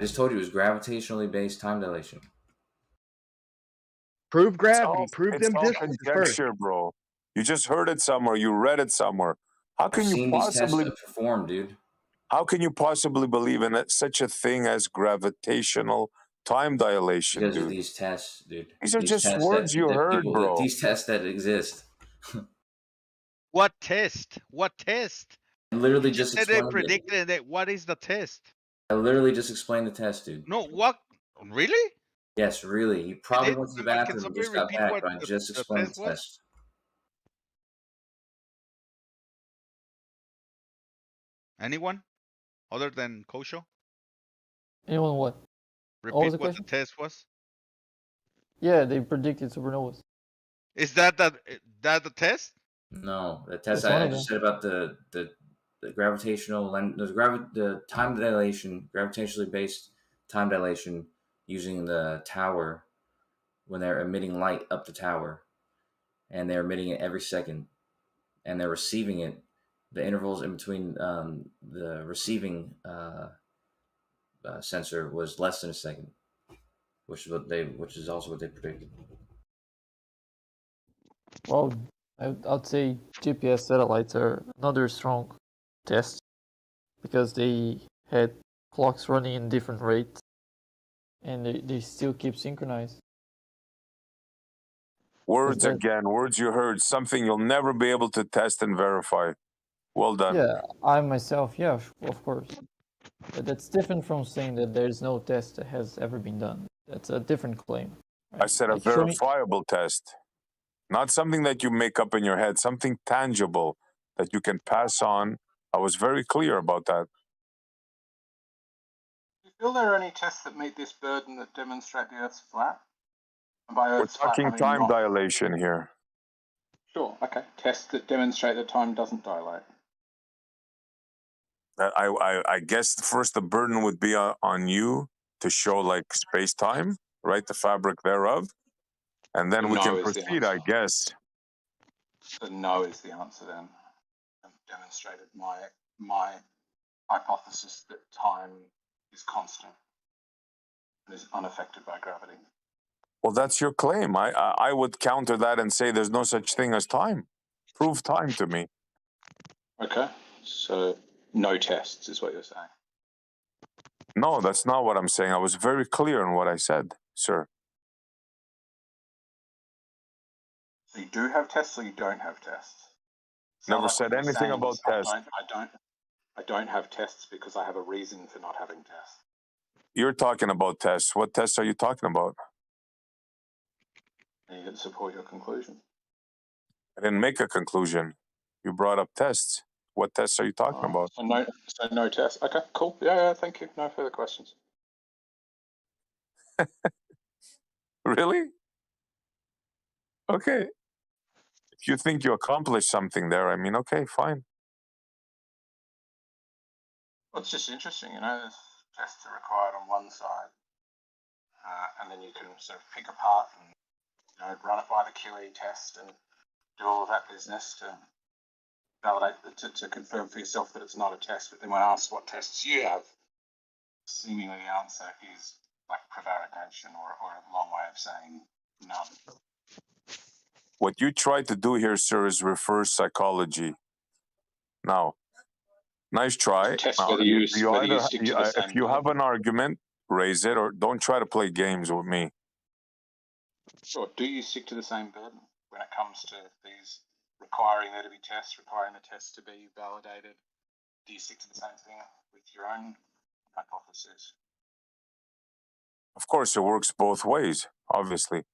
I just told you it was gravitationally based time dilation. Prove gravity. all, prove them all distances first. bro. You just heard it somewhere. You read it somewhere. How I've can you seen these tests possibly? perform, dude. How can you possibly believe in it, such a thing as gravitational Time dilation, because of dude. these tests, dude. These are just tests words you that heard, people- bro. These tests that exist. (laughs) What test? What test? I literally You just said they explained it. predicted it. What is the test? I literally just explained the test, dude. No, what? Really? Yes, really. He probably Did- went to the bathroom and just got back, what but I the- just the explained test the test. Anyone other than Kosho? Anyone what? Repeat what the the, test was. Yeah, they predicted supernovas. Is that the eh, that the test? No, the test That's I, I just said about the the, the gravitational len- the gravi- the time dilation, gravitationally based time dilation using the tower when they're emitting light up the tower, and they're emitting it every second, and they're receiving it. The intervals in between um, the receiving uh, uh, sensor was less than a second, which is what they which is also what they predicted. Well, I'd say GPS satellites are not another strong test because they had clocks running in different rates and they, they still keep synchronized. Words that- again, words you heard, something you'll never be able to test and verify. Well done. Yeah, I myself, yeah, of- course. But that's different from saying that there's no test that has ever been done. That's a different claim. I said a Like, verifiable test, not something that you make up in your head, something tangible that you can pass on. I was very clear about that. Do you feel there are any tests that meet this burden that demonstrate the Earth's flat? And by We're Earth's flat, I talking mean time dilation here. Sure. Okay. Tests that demonstrate that time doesn't dilate. Uh, I, I, I guess first the burden would be on, on you to show like space time, right? The fabric thereof. And then we No can is the proceed, I guess. So no is the answer then. Demonstrated my my hypothesis that time is constant and is unaffected by gravity. Well, that's your claim. I, I, I would counter that and say there's no such thing as time. Prove time to me. Okay. So no tests is what you're saying. No, that's not what I'm saying. I was very clear in what I said, sir. So you do have tests or you don't have tests? Never said anything about is, I tests. don't, I don't I don't have tests because I have a reason for not having tests. You're talking about tests. What tests are you talking about? And you can support your conclusion. I didn't make a conclusion. You brought up tests. What tests are you talking Oh, about? So no, so no tests. Okay, cool. Yeah, yeah. Thank you. No further questions. (laughs) Really? Okay. If you think you accomplished something there, I mean, okay, fine. Well, it's just interesting, you know. There's tests are required on one side, uh, and then you can sort of pick apart and you know run it by the QE test and do all of that business to validate to, to confirm for yourself that it's not a test. But then when asked what tests you have, seemingly the answer is like prevarication or, or a long way of saying none. What you try to do here, sir, is reverse psychology. Now, nice try. Now, you- you either- you- uh, if you have an argument, raise it, or don't try to play games with me. Sure. Do you stick to the same burden when it comes to these requiring there to be tests, requiring the tests to be validated? Do you stick to the same thing with your own hypothesis? Of course, it works both ways. Obviously,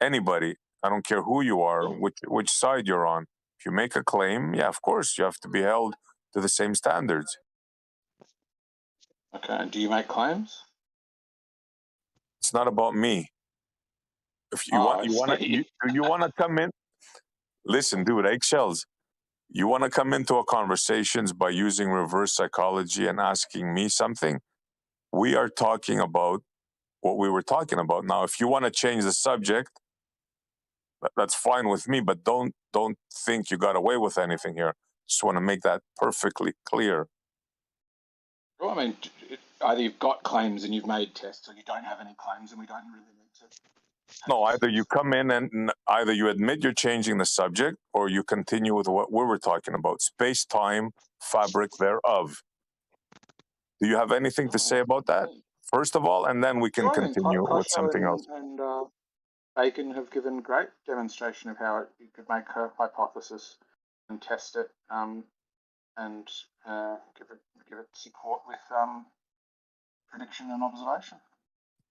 anybody. I don't care who you are, which which side you're on. If you make a claim, yeah, of course, you have to be held to the same standards. Okay. Do you make claims? It's not about me. If you Oh, want, you want to, you, do you want to come in. Listen, dude, eggshells. You want to come into a conversations by using reverse psychology and asking me something. We are talking about what we were talking about. Now, if you want to change the subject, that's fine with me. But don't don't think you got away with anything here. Just want to make that perfectly clear. Well, I mean, either you've got claims and you've made tests, or you don't have any claims and we don't really need to. No, either you come in and either you admit you're changing the subject or you continue with what we were talking about space time, fabric thereof. Do you have anything to say about that? first of all, and then we can Sure, I mean, continue with something else. And uh, Bacon have given great demonstration of how it, you could make a hypothesis and test it, um, and uh, give it give it support with um, prediction and observation.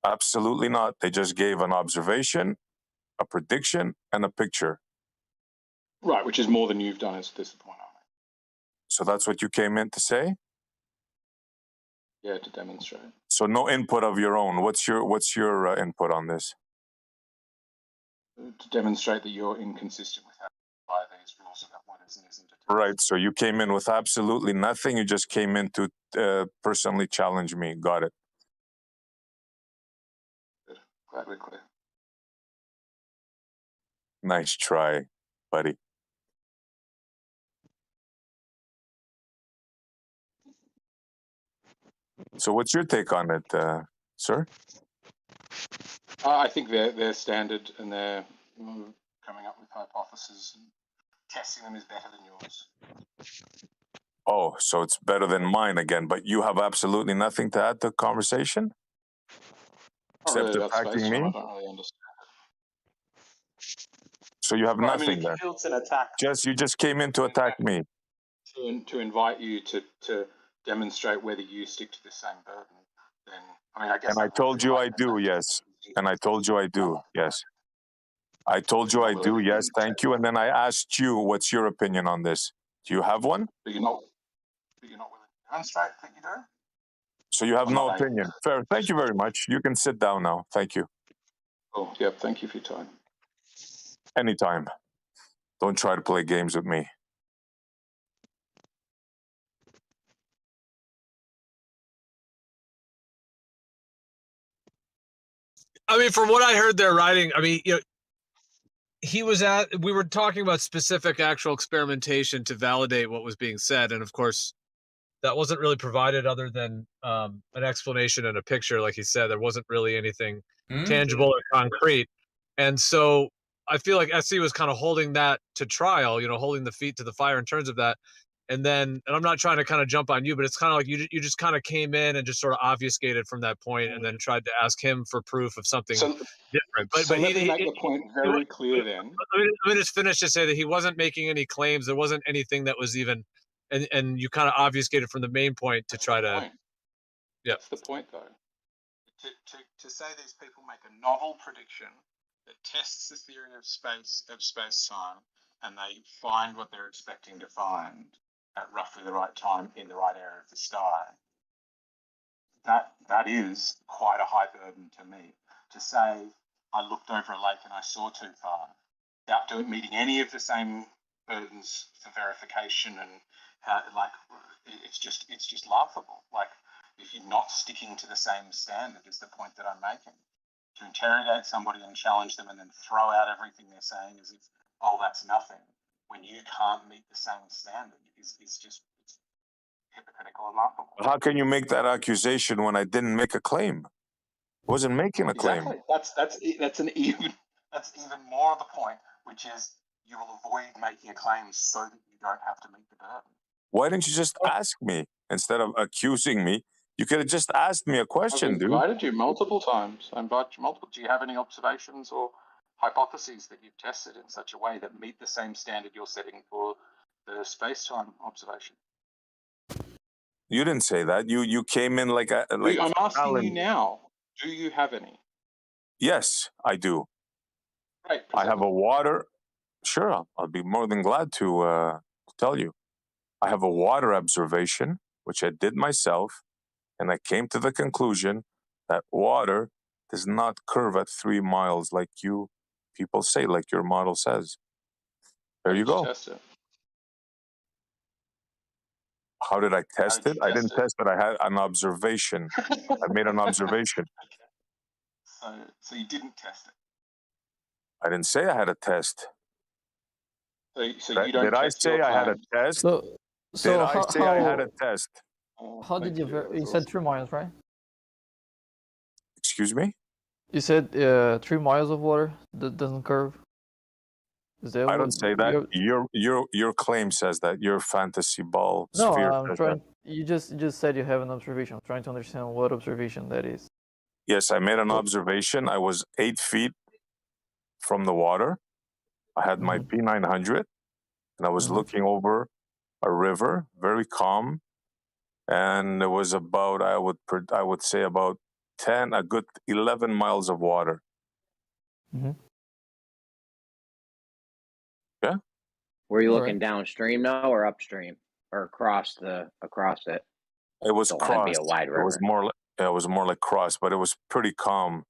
Absolutely not. They just gave an observation, a prediction, and a picture. Right, which is more than you've done at this point, I So that's what you came in to say. Yeah, to demonstrate. So no input of your own. What's your what's your uh, input on this? To demonstrate that you're inconsistent with how apply these rules about what is and isn't. Right. So you came in with absolutely nothing. You just came in to uh, personally challenge me. Got it. Glad we're clear. Nice try, buddy. So what's your take on it, uh, sir? I I think they're they're standard and they're mm, coming up with hypotheses and testing them is better than yours. Oh, so it's better than mine again, but you have absolutely nothing to add to the conversation? Not Except really attacking me? I don't really understand. So you have Well, I nothing mean, if there. you an attack Just you just came in to attack me. to, to invite you to, to demonstrate whether you stick to the same burden, then I mean, I guess And I told you I do, yes. And I told you I do, yes. I told you I do, yes, thank you. And then I asked you, what's your opinion on this? Do you have one? But you're not, but you're not willing to demonstrate that you do. So you have no opinion. Fair. Thank you very much. You can sit down now. Thank you. Oh, yeah. Thank you for your time. Anytime. Don't try to play games with me. I mean, from what I heard there writing, I mean, you know, he was at. We were talking about specific actual experimentation to validate what was being said, and of course, that wasn't really provided other than um, an explanation and a picture. Like he said, there wasn't really anything tangible or concrete, and so I feel like SE was kind of holding that to trial. You know, holding the feet to the fire in terms of that. And then, and I'm not trying to kind of jump on you, but it's kind of like you, you just kind of came in and just sort of obfuscated from that point, and mm-hmm. then tried to ask him for proof of something So, different. But so but let he, me make he- the point very clear then. (laughs) let me, let me just finish to say that he wasn't making any claims. There wasn't anything that was even, and and you kind of obfuscated from the main point to try to. Point. Yeah. That's the point, though. To, to, to say these people make a novel prediction that tests the theory of space of space time, and they find what they're expecting to find at roughly the right time in the right area of the sky. That that is quite a high burden to me. To say I looked over a lake and I saw too far, without doing meeting any of the same burdens for verification and how like it's just it's just laughable. Like if you're not sticking to the same standard is the point that I'm making. To interrogate somebody and challenge them and then throw out everything they're saying as if, oh, that's nothing, when you can't meet the same standard is, is just it's hypocritical and laughable. How can you make that accusation when I didn't make a claim? I wasn't making a claim. Exactly. That's that's e- that's an even that's even more of the point, which is you will avoid making a claim so that you don't have to meet the burden. Why didn't you just ask me instead of accusing me? You could have just asked me a question, I've dude. I invited you multiple times. I invited you multiple. Do you have any observations or hypotheses that you've tested in such a way that meet the same standard you're setting for the space-time observation? You didn't say that. You you came in like a like I'm asking you now. Do you have any? Yes, I do. Great. I have a water. Sure, I'll, I'll be more than glad to uh, to tell you. I have a water observation which I did myself, and I came to the conclusion that water does not curve at three miles like you people say, like your model says. There you Did go. Test it. How did I test did it? you I didn't it? test it. I had an observation. I made an observation. (laughs) So, so you didn't test it. I didn't say I had a test. So, so Did, you don't did I test your say I had a test? So so Did I how say I had a test? Oh, how did you? Ver- you said three miles, right? Excuse me? You said uh, three miles of water that doesn't curve. I don't say that. you- Your your your claim says that. Your fantasy ball No, sphere I'm trying. You just you just said you have an observation. I'm trying to understand what observation that is. Yes, I made an observation. I was eight feet from the water. I had my P900 and I was Mhm. looking over a river, very calm. And it was about, I would, I would say about 10, a good 11 miles of water. Were you All looking downstream now or upstream or across the across it? It was Don't be a crossed. wide It was more like, it was more like cross, but it was pretty calm.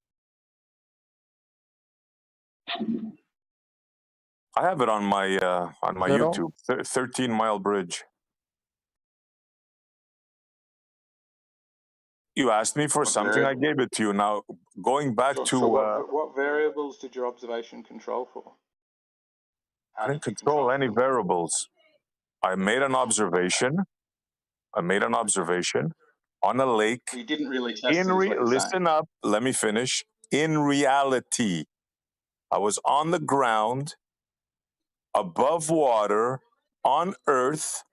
I have it on my uh, on my Is all? YouTube. Thir- Thirteen mile bridge. You asked me for What something, I gave it to you. Now going back So, to so what, uh, what variables did your observation control for? I didn't control any variables. I made an observation. I made an observation on a lake. You didn't really test In re- what you're saying. listen up, let me finish. In reality, I was on the ground, above water, on earth,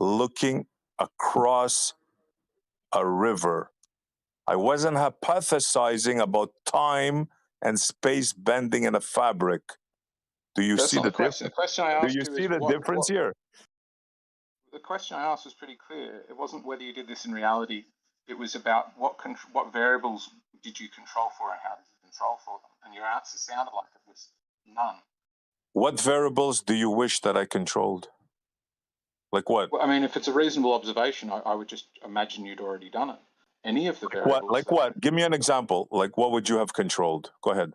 looking across a river. I wasn't hypothesizing about time and space bending in a fabric. Do you That's see the question. The difference? question I Do you you see the what, difference what, here? the question I asked was pretty clear. It wasn't whether you did this in reality. It was about what con- what variables did you control for and how did you control for them? And your answer sounded like it was none. What variables do you wish that I controlled? Like what? Well, I mean, if it's a reasonable observation, I, I would just imagine you'd already done it. Any of the variables. What? Like what? Give me an example. Like what would you have controlled? Go ahead.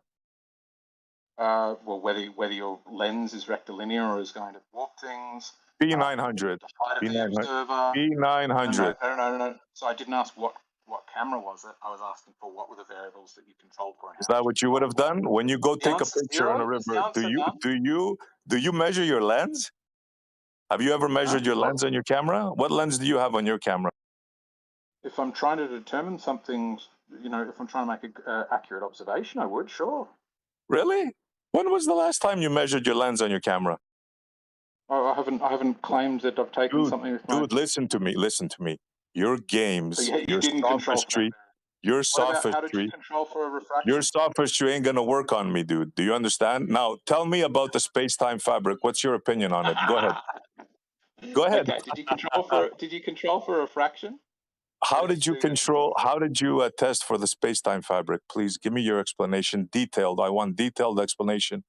Uh, well, whether whether your lens is rectilinear or is going to warp things. P900. The height of the P900. observer. P900. No, no, no. So I didn't ask what what camera was it. I was asking for what were the variables that you controlled for. Is that what you would have done when you go The take a answer's picture on a zero? Is the river? Do you none? do you do you measure your lens? Have you ever measured your lens on your camera? What lens do you have on your camera? If I'm trying to determine something, you know, if I'm trying to make an uh, accurate observation, I would, sure. Really? When was the last time you measured your lens on your camera? I, I haven't I haven't claimed that I've taken Dude, something with. Dude, listen to me. Listen to me. Your games, So you, you your didn't control for that sophistry, your What about how did you control for a refraction? your sophistry ain't gonna work on me, dude. Do you understand? Now, tell me about the space-time fabric. What's your opinion on it? Go ahead. (laughs) Go ahead. Okay. Did you control for Did you control for a refraction? How did you control? How did you uh, test for the space-time fabric? Please give me your explanation, detailed. I want detailed explanation.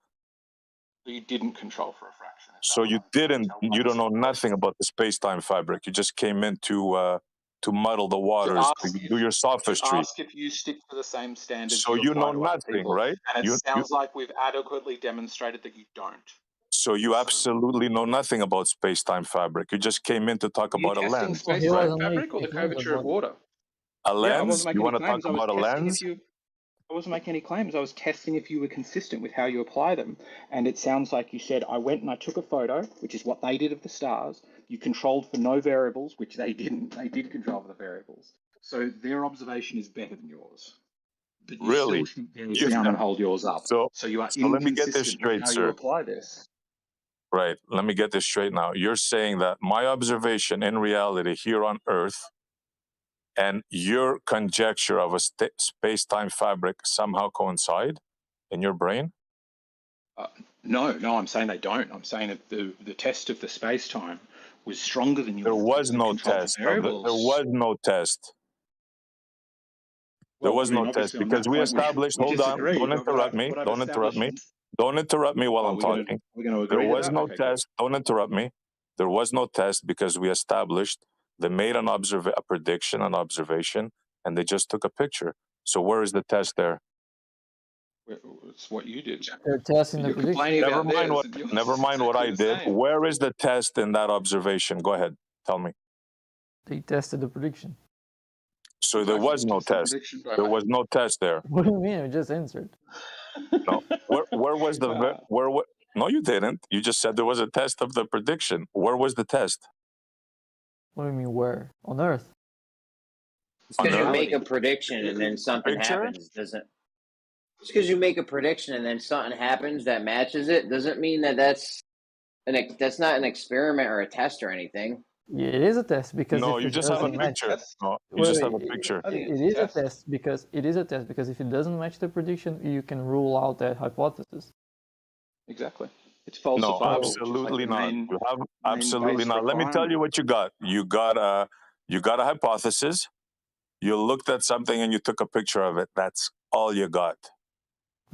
You didn't control for a fraction. So you to didn't. You don't know nothing about the space-time fabric. You just came in to uh, to muddle the waters, to if- do your To sophistry. ask if you stick to the same standards. So you know nothing, people. right? And it You, you, sounds like we've adequately demonstrated that you don't. So you absolutely know nothing about space-time fabric. You just came in to talk about a lens, Well, space-time wasn't fabric or the curvature of water? a lens. wasn't You want to talk. I was about a testing lens? if you. I wasn't making any claims. I was testing if you were consistent with how you apply them. And it sounds like you said, I went and I took a photo, which is what they did of the stars. You controlled for no variables, which they didn't. They did control for the variables. So their observation is better than yours. But you Really? still think they're You- down and hold yours up. So, So you are so let me get this straight, how sir. you apply this. Right. Let me get this straight now. You're saying that my observation in reality here on Earth and your conjecture of a space time fabric somehow coincide in your brain? Uh, no, no, I'm saying they don't. I'm saying that the, the test of the space time was stronger than yours. There was no test. the- there was no test. There Well, was I mean, no test because we established. we Hold on. Don't interrupt me. Don't interrupt me. Established- Don't interrupt me while Are I'm we gonna- talking. We're going to agree There was no Okay, good. test. Don't interrupt me. There was no test because we established they made an observ- a prediction, an observation, and they just took a picture. So where is the test there? It's what you did. (laughs) They're testing the You're prediction. Never mind theirs, what. and yours Never is mind what I did. same. Where is the test in that observation? Go ahead. Tell me. They tested the prediction. So there was no just the test. There was no test there. What do you mean? I just answered. No. Where where was the Uh, (laughs) where wa- No, you didn't. You just said there was a test of the prediction. Where was the test? What do you mean where? On Earth. Just because you make a prediction and then something Picture? happens doesn't. Just because you make a prediction and then something happens that matches it doesn't mean that that's an that's not an experiment or a test or anything. Yeah, it is a test because No, you just have a doesn't match, picture. That's- No, you Wait, just have a picture. It it's is a test. test because it is a test because if it doesn't match the prediction, you can rule out that hypothesis. Exactly. It's false. No, falsifiable. which like absolutely not. main- You have absolutely not. Let me tell you what you got. You got a you got a hypothesis. You looked at something and you took a picture of it. That's all you got.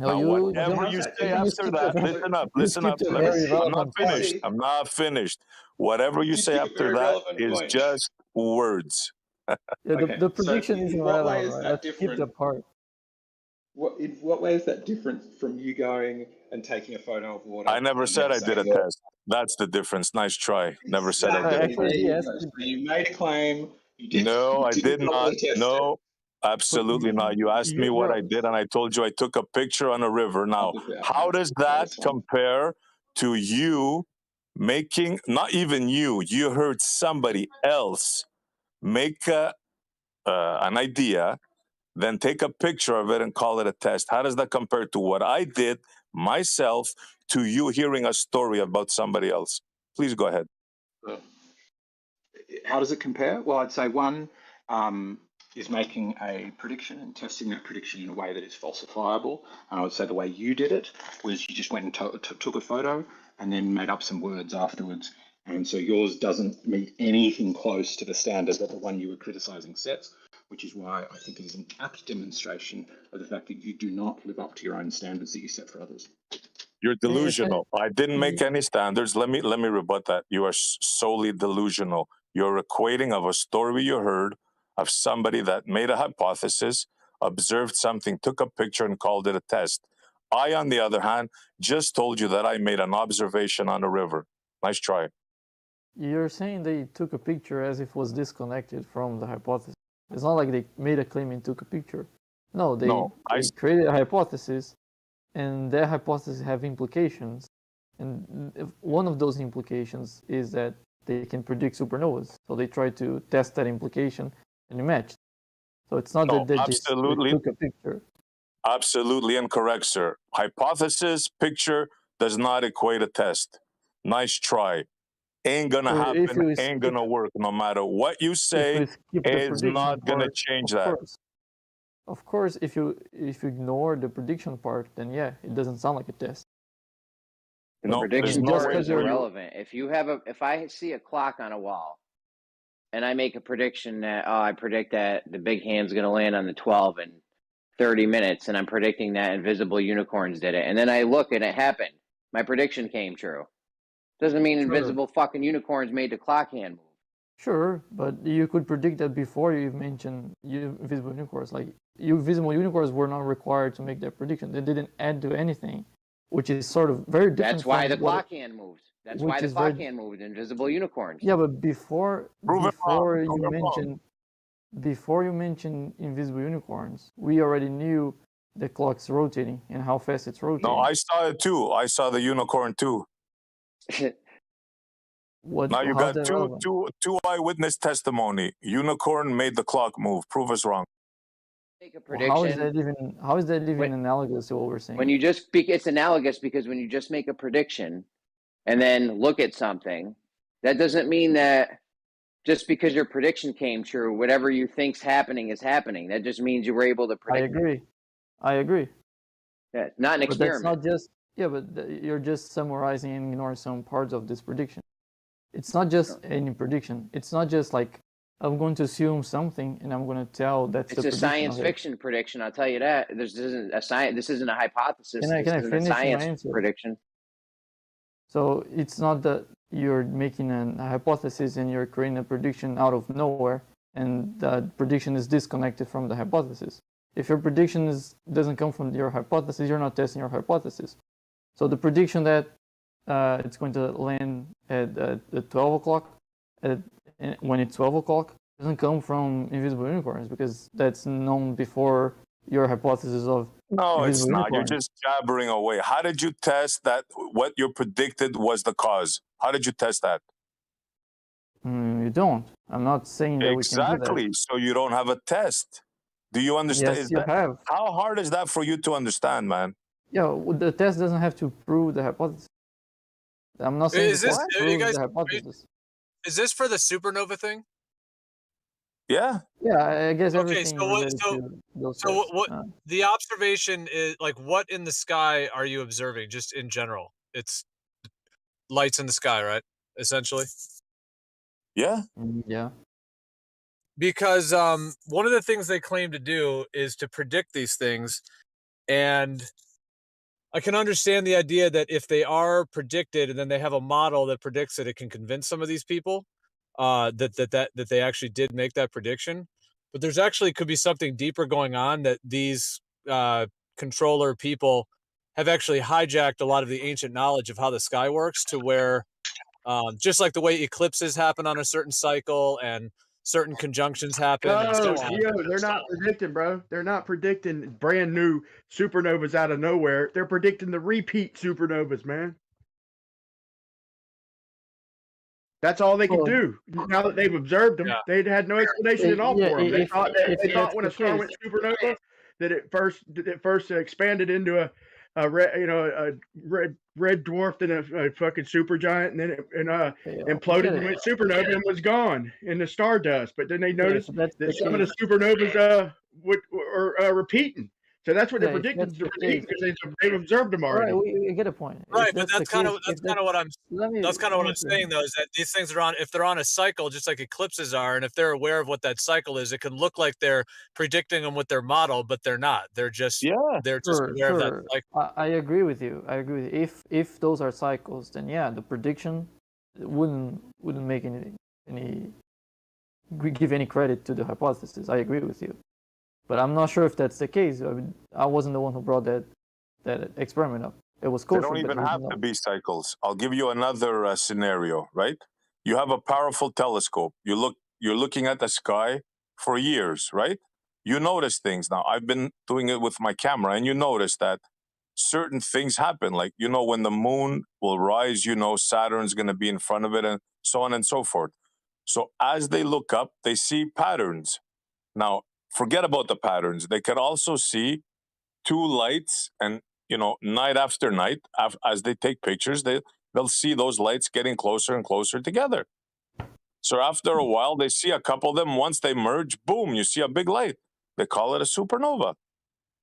No, Now, you whatever don't- you say after skipped that, listen up, listen up. Let me, I'm not finished. I'm not finished. Whatever you You say after very that relevant is point. just words. Yeah, the, Okay, the prediction in isn't what way relevant. is Right? that Let's skip different? part. What in what way is that different from you going and taking a photo of water? I never said I did a saying, test. That's the difference. Nice try. Never said I did. Exactly. actually, you yes. you made a claim. You did. No, (laughs) you I didn't did not. properly test it. No, absolutely not. You asked me what I did, and I told you I took a picture on a river. Now, how does that compare to you making, not even you, you heard somebody else make a, uh, an idea, then take a picture of it and call it a test? How does that compare to what I did myself to you hearing a story about somebody else? Please go ahead. How does it compare? Well, I'd say one um, is making a prediction and testing that prediction in a way that is falsifiable. And I would say the way you did it was you just went and to- t- took a photo and then made up some words afterwards. And so yours doesn't meet anything close to the standard that the one you were criticizing sets, which is why I think it is an apt demonstration of the fact that you do not live up to your own standards that you set for others. You're delusional. I didn't make Mm. any standards. Let me let me rebut that. You are solely delusional. You're equating of a story you heard of somebody that made a hypothesis, observed something, took a picture, and called it a test. I, on the other hand, just told you that I made an observation on a river. Nice try. You're saying they took a picture as if it was disconnected from the hypothesis. It's not like they made a claim and took a picture. No, they, No, I they created a hypothesis, and that hypothesis have implications. And if one of those implications is that they can predict supernovas. So they try to test that implication, and it matched. So it's not No, that they just absolutely. took a picture. Absolutely incorrect, sir. Hypothesis, picture does not equate a test. Nice try. Ain't gonna So happen, you ain't skip- gonna work. No matter what you say, we skip the is not gonna part, change of that. course. Of course, if you if you ignore the prediction part, then yeah, it doesn't sound like a test. The No, there's prediction no Just part because is you're- for you. irrelevant. If you have a, if I see a clock on a wall, and I make a prediction that oh, I predict that the big hand's going to land on the twelve in thirty minutes, and I'm predicting that invisible unicorns did it, and then I look and it happened. My prediction came true. Doesn't mean Sure. invisible fucking unicorns made the clock hand move. Sure, but you could predict that before you mentioned invisible unicorns. Like Invisible unicorns were not required to make that prediction. They didn't add to anything, which is sort of very different. That's why the clock hand moved. That's why which the is clock very- hand moved. Invisible unicorns. Yeah, but before Prove it wrong, before you prove it wrong. mentioned before you mentioned invisible unicorns, we already knew the clock's rotating and how fast it's rotating. No, I saw it too. I saw the unicorn too. (laughs) what, Now you got that two relevant? two two eyewitness testimony. Unicorn made the clock move. Prove us wrong. Make a Well, how is prediction. that even how is that even When- analogous to what we're saying? when you just speak it's analogous because when you just make a prediction and then look at something that doesn't mean that just because your prediction came true whatever you think's happening is happening that just means you were able to I predict it. agree. I agree. Yeah, not an But that's experiment not just yeah, but th- you're just summarizing and ignoring some parts of this prediction. It's not just any prediction. It's not just like I'm going to assume something and I'm going to tell that's it's the a prediction science it. fiction prediction i'll tell you that this isn't a science this isn't a hypothesis Can I- this I a finish my science prediction So it's not that you're making an, a hypothesis and you're creating a prediction out of nowhere, and the prediction is disconnected from the hypothesis. If your prediction is, doesn't come from your hypothesis, you're not testing your hypothesis. So the prediction that uh, it's going to land at, at, at 12 o'clock, at, eh, when it's 12 o'clock, doesn't come from invisible unicorns because that's known before your hypothesis of No, it's Invisible not. You're just jabbering away. How did you test that what you predicted was the cause? How did you test that? mm, you don't. I'm not saying that we can do Exactly. So you don't have a test. Do you understand? Yes, you that, have. how hard is that for you to understand, man? Yeah, the test doesn't have to prove the hypothesis. I'm not saying Is this- you proves guys- the hypothesis. is this for the supernova thing? Yeah. Yeah, I I guess Okay, everything so what- so- those So what, what uh, the observation is like? What in the sky are you observing? Just in general, it's lights in the sky, right? Essentially, Yeah. mm, yeah. because um, one of the things they claim to do is to predict these things, and I can understand the idea that if they are predicted and then they have a model that predicts it, it can convince some of these people uh, that that that that they actually did make that prediction. But there's actually could be something deeper going on that these uh, controller people have actually hijacked a lot of the ancient knowledge of how the sky works to where um, just like the way eclipses happen on a certain cycle and certain conjunctions happen and so. Geo, they're not predicting, bro. They're not predicting brand new supernovas out of nowhere. They're predicting the repeat supernovas, man. That's all they can Well- do. Now that they've observed them, Yeah. they had no explanation at all yeah, for them. They if- thought that, if they thought that's when a star went supernova that it first it first expanded into a a red, you know, a red red dwarf and a, a fucking supergiant, and then it and uh Okay, imploded get and went supernova and was gone in the stardust. But then they noticed if that's that the some of the supernovas uh would are uh, repeating. So that's what Yeah, they're predicting. that's They're the predicting case- because they've, they've observed them all already. right, we, we get a point. If Right, but the that's kind of that's kind of what I'm me- that's kind of what I'm saying though is that these things are on if they're on a cycle just like eclipses are and if they're aware of what that cycle is it can look like they're predicting them with their model but they're not they're just Yeah. they're just Sure, aware of that sure. cycle I, I agree with you. I agree with you. If if those are cycles, then yeah, the prediction wouldn't wouldn't make any any give any credit to the hypothesis. I agree with you, but I'm not sure if that's the case. I mean, I wasn't the one who brought that that experiment up. It was They Kosho, don't even have to be cycles. I'll give you another uh, scenario, right? You have a powerful telescope. You look you're looking at the sky for years, right? You notice things. Now, I've been doing it with my camera and you notice that certain things happen like you know when the moon will rise, you know Saturn's going to be in front of it and so on and so forth. So as they look up, they see patterns. Now, forget about the patterns. They can also see two lights and you know night after night as they take pictures they they'll see those lights getting closer and closer together so after a while they see a couple of them once they merge boom you see a big light they call it a supernova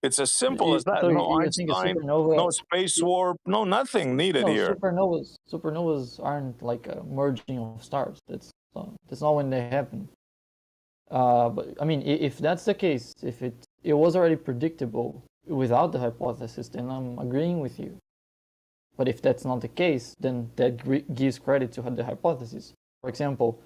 it's as simple as that so no you think a einstein supernova? no space warp no nothing needed no, here supernovas. Supernovas aren't like a merging of stars. That's that's not when they happen. Uh, but I mean, if that's the case, if it it was already predictable without the hypothesis, then I'm agreeing with you. But if that's not the case, then that gives credit to the hypothesis. For example,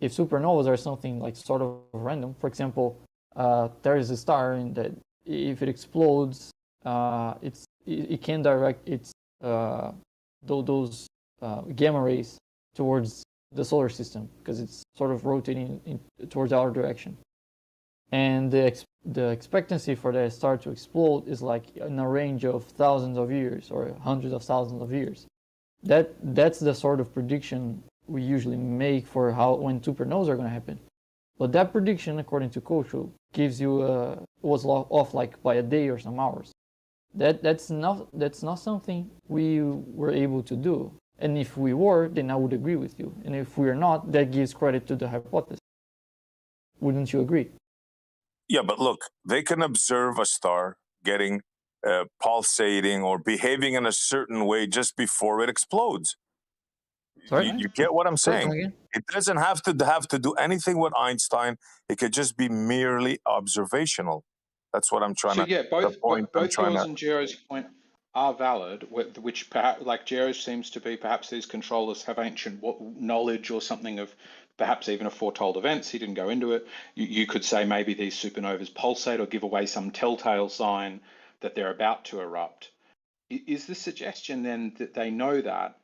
if supernovas are something like sort of random, for example, uh, there is a star and that if it explodes, uh, it's it, it can direct its uh, those uh, gamma rays towards the solar system because it's sort of rotating in, towards our direction. And the ex- the expectancy for that star to explode is like in a range of thousands of years or hundreds of thousands of years. That that's the sort of prediction we usually make for how when supernovas are going to happen. But that prediction, according to Kosho, gives you uh, was off like by a day or some hours. That that's not that's not something we were able to do. And if we were, then I would agree with you. And if we are not, that gives credit to the hypothesis. Wouldn't you agree? yeah but look they can observe a star getting uh, pulsating or behaving in a certain way just before it explodes Sorry? you, you get what i'm saying come? It doesn't have to have to do anything with Einstein. It could just be merely observational. That's what I'm trying So to. yeah, both the point bo- both yours to. and Jero's point are valid. Which perhaps, like Jero seems to be, perhaps these controllers have ancient knowledge or something of perhaps even a foretold events. He didn't go into it. You, you could say maybe these supernovas pulsate or give away some telltale sign that they're about to erupt. Is the suggestion then that they know that,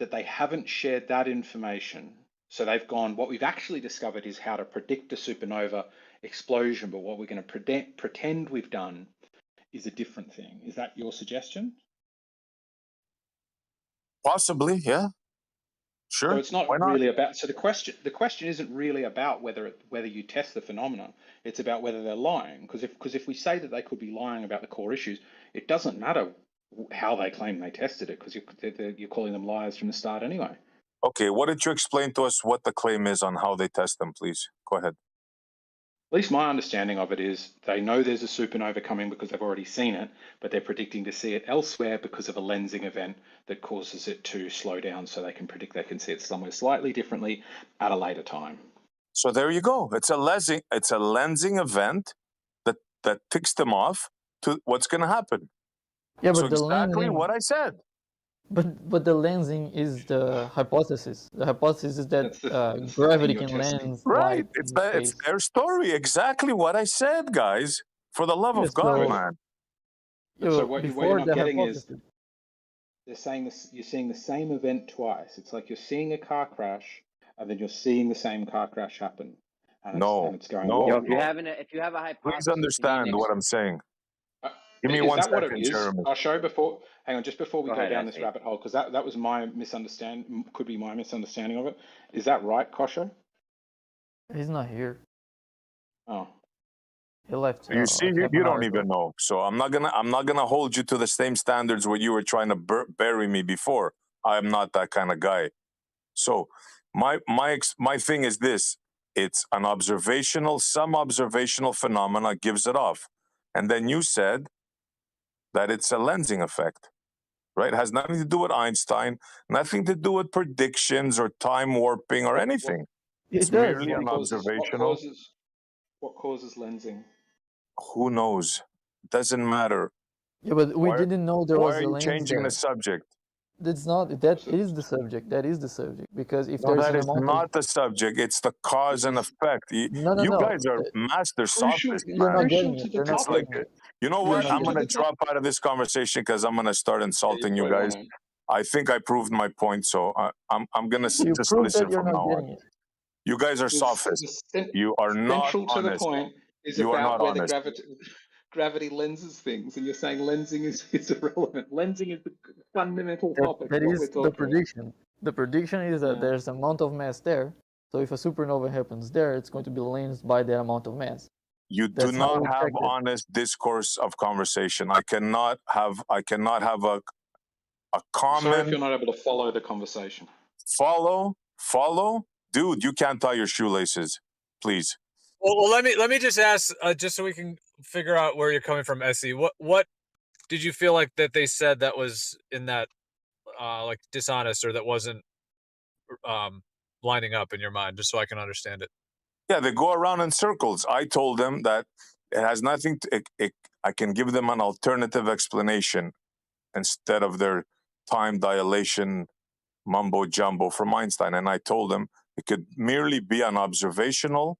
that they haven't shared that information? So they've gone, what we've actually discovered is how to predict a supernova explosion, but what we're going to pretend we've done is a different thing. Is that your suggestion? Possibly, yeah. Sure. So it's not, not? really about. So the question, the question isn't really about whether it, whether you test the phenomenon. It's about whether they're lying. Because if because if we say that they could be lying about the core issues, it doesn't matter how they claim they tested it because you're, you're calling them liars from the start anyway. Okay, why don't you explain to us what the claim is on how they test them, please? Go ahead. At least my understanding of it is they know there's a supernova coming because they've already seen it, but they're predicting to see it elsewhere because of a lensing event that causes it to slow down so they can predict they can see it somewhere slightly differently at a later time. So there you go. It's a lensing. It's a lensing event that that ticks them off to what's going to happen. Yeah, so but the exactly lensing, what I said. But but the lensing is the hypothesis. The hypothesis is that uh, that's the thing gravity can testing. lens Right. It's in that. It's their story. Exactly what I said, guys. For the love Yeah, of God, so- man. Yeah, So what you- what before you're not the getting is- They're saying this. You're seeing the same event twice. It's like you're seeing a car crash, and then you're seeing the same car crash happen. And it's, No, and it's going. no. wrong. If you have an, if you have a hypothesis, Please you understand what I'm saying. Uh, Give me is one that what it? Jeremy. I'll show you before. Hang on, just before we Go go, ahead, down this rabbit hole, because that, that was my misunderstanding, Could be my misunderstanding of it. Is that right, Kosho? he's not here. Oh, He left. You uh, see, like you, you don't ago. even know. So I'm not gonna. I'm not gonna hold you to the same standards where you were trying to bur- bury me before. I am not that kind of guy. So my my ex- my thing is this: it's an observational, some observational phenomena gives it off, and then you said that it's a lensing effect, right? It has nothing to do with Einstein, nothing to do with predictions or time warping or anything. It It's does. merely what an causes, what observational. causes what causes lensing? Who knows? Doesn't matter. Yeah, but we Why- didn't know there Why was are a you lens changing there. the subject? That's not that is the subject. That is the subject because if No, there's that an is not the subject. It's the cause and effect. You, No, no, you no. guys are master sophists, You're not man. crucial getting it. You're not like, getting it. You know what? I'm gonna drop out of this conversation because I'm gonna start insulting you Wait, wait, guys. I think I proved my point, so I, I'm I'm gonna s- You just prove listen you're from now on. it. You guys are The, sophists. You are not central to the point is You are about not whether honest. gravity gravity lenses things, and you're saying lensing is, (laughs) is irrelevant. Lensing is the fundamental That, topic that of what is we're the talking about. prediction. The prediction is that Yeah. there's amount of mass there. So if a supernova happens there, it's going to be lensed by that amount of mass. You do That's how not have honest discourse of conversation. I cannot have I cannot have a a Sorry if you're not able to follow the conversation. follow follow dude you can't tie your shoelaces please Well, well, let me let me just ask, uh, just so we can figure out where you're coming from, SE. What what did you feel like that they said that was in that, uh, like dishonest or that wasn't, um, lining up in your mind, just so I can understand it. Yeah they go around in circles. I told them that it has nothing to it, it, i can give them an alternative explanation instead of their time dilation mumbo jumbo from einstein. And i told them it could merely be an observational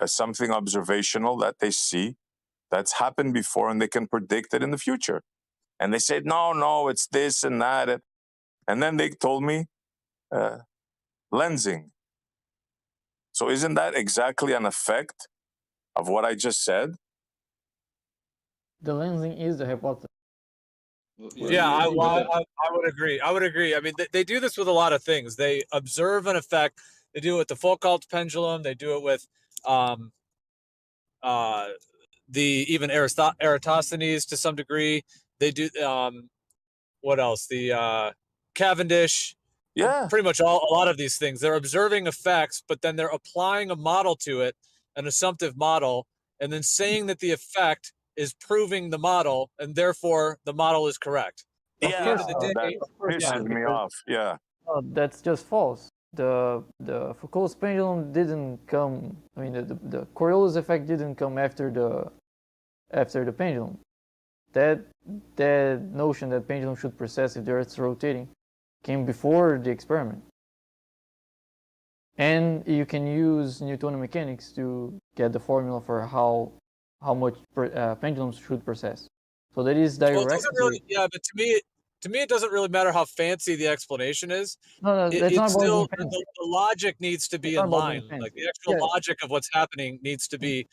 as something observational that they see that's happened before and they can predict it in the future. And they said no no it's this and that. And, and then they told me uh, lensing so isn't that exactly an effect of what I just said? The lensing is the hypothesis. Yeah, I, well, I, I I would agree. I would agree. I mean, they, they do this with a lot of things. They observe an effect. They do it with the Foucault pendulum. They do it with um, uh, the even Aristo- Eratosthenes to some degree. They do um, what else? The uh, Cavendish. Yeah. Pretty much all a lot of these things. They're observing effects, but then they're applying a model to it, an assumptive model, and then saying that the effect is proving the model, and therefore the model is correct. At the the Yeah, day, oh, that pisses yeah, me off. Yeah. No, that's just false. The the Foucault's pendulum didn't come. I mean, the, the, the Coriolis effect didn't come after the after the pendulum. That that notion that pendulum should precess if the Earth's rotating came before the experiment. And you can use Newtonian mechanics to get the formula for how how much per, uh, pendulums should precess. So that is well, direct. doesn't really. Yeah, but to me, to me, it doesn't really matter how fancy the explanation is. no, no, It, that's not still the, the logic needs to be It's in not about being line. Like the actual Yeah. logic of what's happening needs to be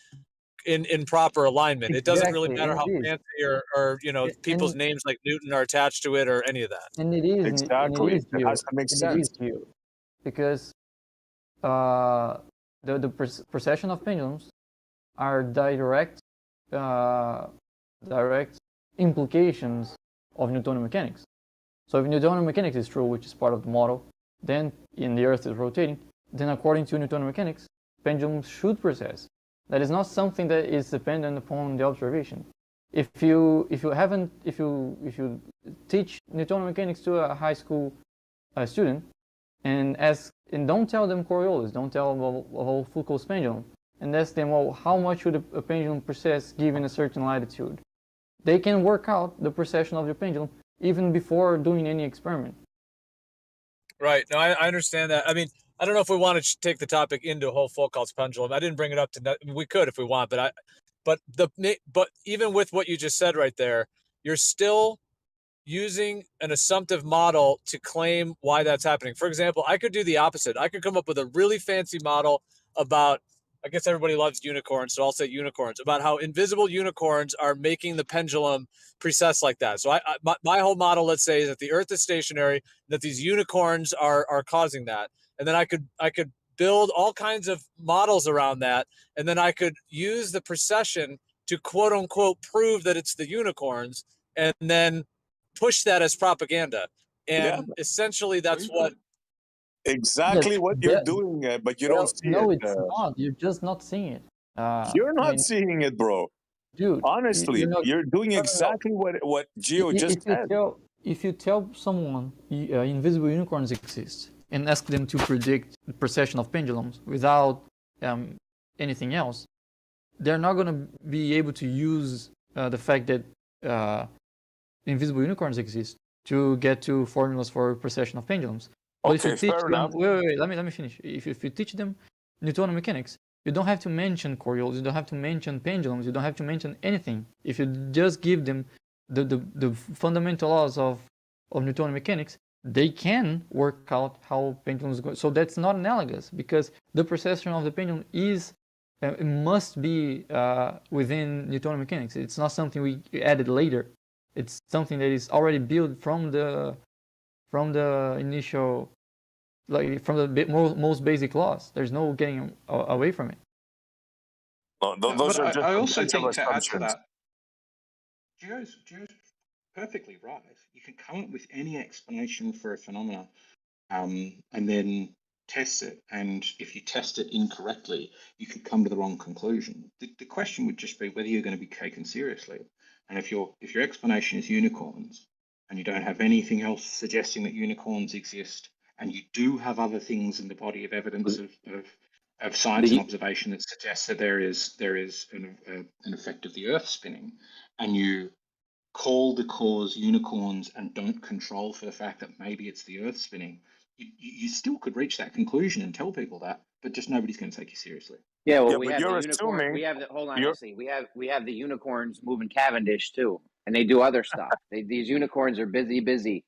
in in proper alignment. It doesn't really Exactly, matter how it is. fancy or or you know And- people's and- names like Newton are attached to it or any of that. And it is Exactly. And it, is It geo, has to make and It is sense. geo, because uh, the the per- precession of pendulums are direct uh, direct implications of Newtonian mechanics. So if Newtonian mechanics is true, which is part of the model, then and the Earth is rotating, then according to Newtonian mechanics, pendulums should precess. That is not something that is dependent upon the observation. If you if you haven't if you if you teach Newtonian mechanics to a high school uh, student and ask and don't tell them Coriolis, don't tell them about about Foucault's pendulum, and ask them, well, how much should a, a pendulum precess given a certain latitude? They can work out the precession of your pendulum even before doing any experiment. Right. No, I, I understand that. I mean, I don't know if we want to take the topic into a whole Foucault's pendulum. I didn't bring it up to. We could if we want, but I, but the but even with what you just said right there, you're still using an assumptive model to claim why that's happening. For example, I could do the opposite. I could come up with a really fancy model about I guess everybody loves unicorns, so I'll say unicorns about how invisible unicorns are making the pendulum precess like that. So I, I my, my whole model, let's say, is that the Earth is stationary, that these unicorns are are causing that, and then I could I could build all kinds of models around that, and then I could use the procession to quote unquote prove that it's the unicorns, and then push that as propaganda. And essentially, that's what Exactly Yes, what you're that- doing, uh, but you Well, don't see no, it. it's uh, not. You're just not seeing it. Uh, you're I not mean, seeing it, bro. dude. Honestly, you're not- you're doing no, no, no. exactly what what Geo I- i- just if you said. tell if you tell someone uh, invisible unicorns exist and ask them to predict the precession of pendulums without um, anything else, they're not going to be able to use uh, the fact that uh, invisible unicorns exist to get to formulas for precession of pendulums. But if you Okay, teach fair them, enough. wait, wait, wait, let me let me finish. If if you teach them Newtonian mechanics, you don't have to mention Coriolis, you don't have to mention pendulums, you don't have to mention anything. If you just give them the, the, the fundamental laws of, of Newtonian mechanics, they can work out how pendulums go. So that's not analogous because the precession of the pendulum is uh, it must be uh, within Newtonian mechanics. It's not something we added later. It's something that is already built from the from the initial like from the most, most basic laws. There's no getting away from it. No, tho- Yeah, those but are I, just I a also bunch of think to add to assumptions. that, Geo's, Geo's perfectly right. You can come up with any explanation for a phenomena um, and then test it. And if you test it incorrectly, you could come to the wrong conclusion. The, the question would just be whether you're going to be taken seriously. And if your if your explanation is unicorns and you don't have anything else suggesting that unicorns exist, and you do have other things in the body of evidence of, of of science and observation that suggests that there is there is an, a, an effect of the Earth spinning, and you call the cause unicorns and don't control for the fact that maybe it's the Earth spinning, you, you you still could reach that conclusion and tell people that, but just nobody's going to take you seriously. Yeah, well, Yeah, we have you're the unicorn. assuming- We have the hold on, you're- Jesse. We have we have the unicorns moving Cavendish too, and they do other stuff. (laughs) they, these unicorns are busy, busy,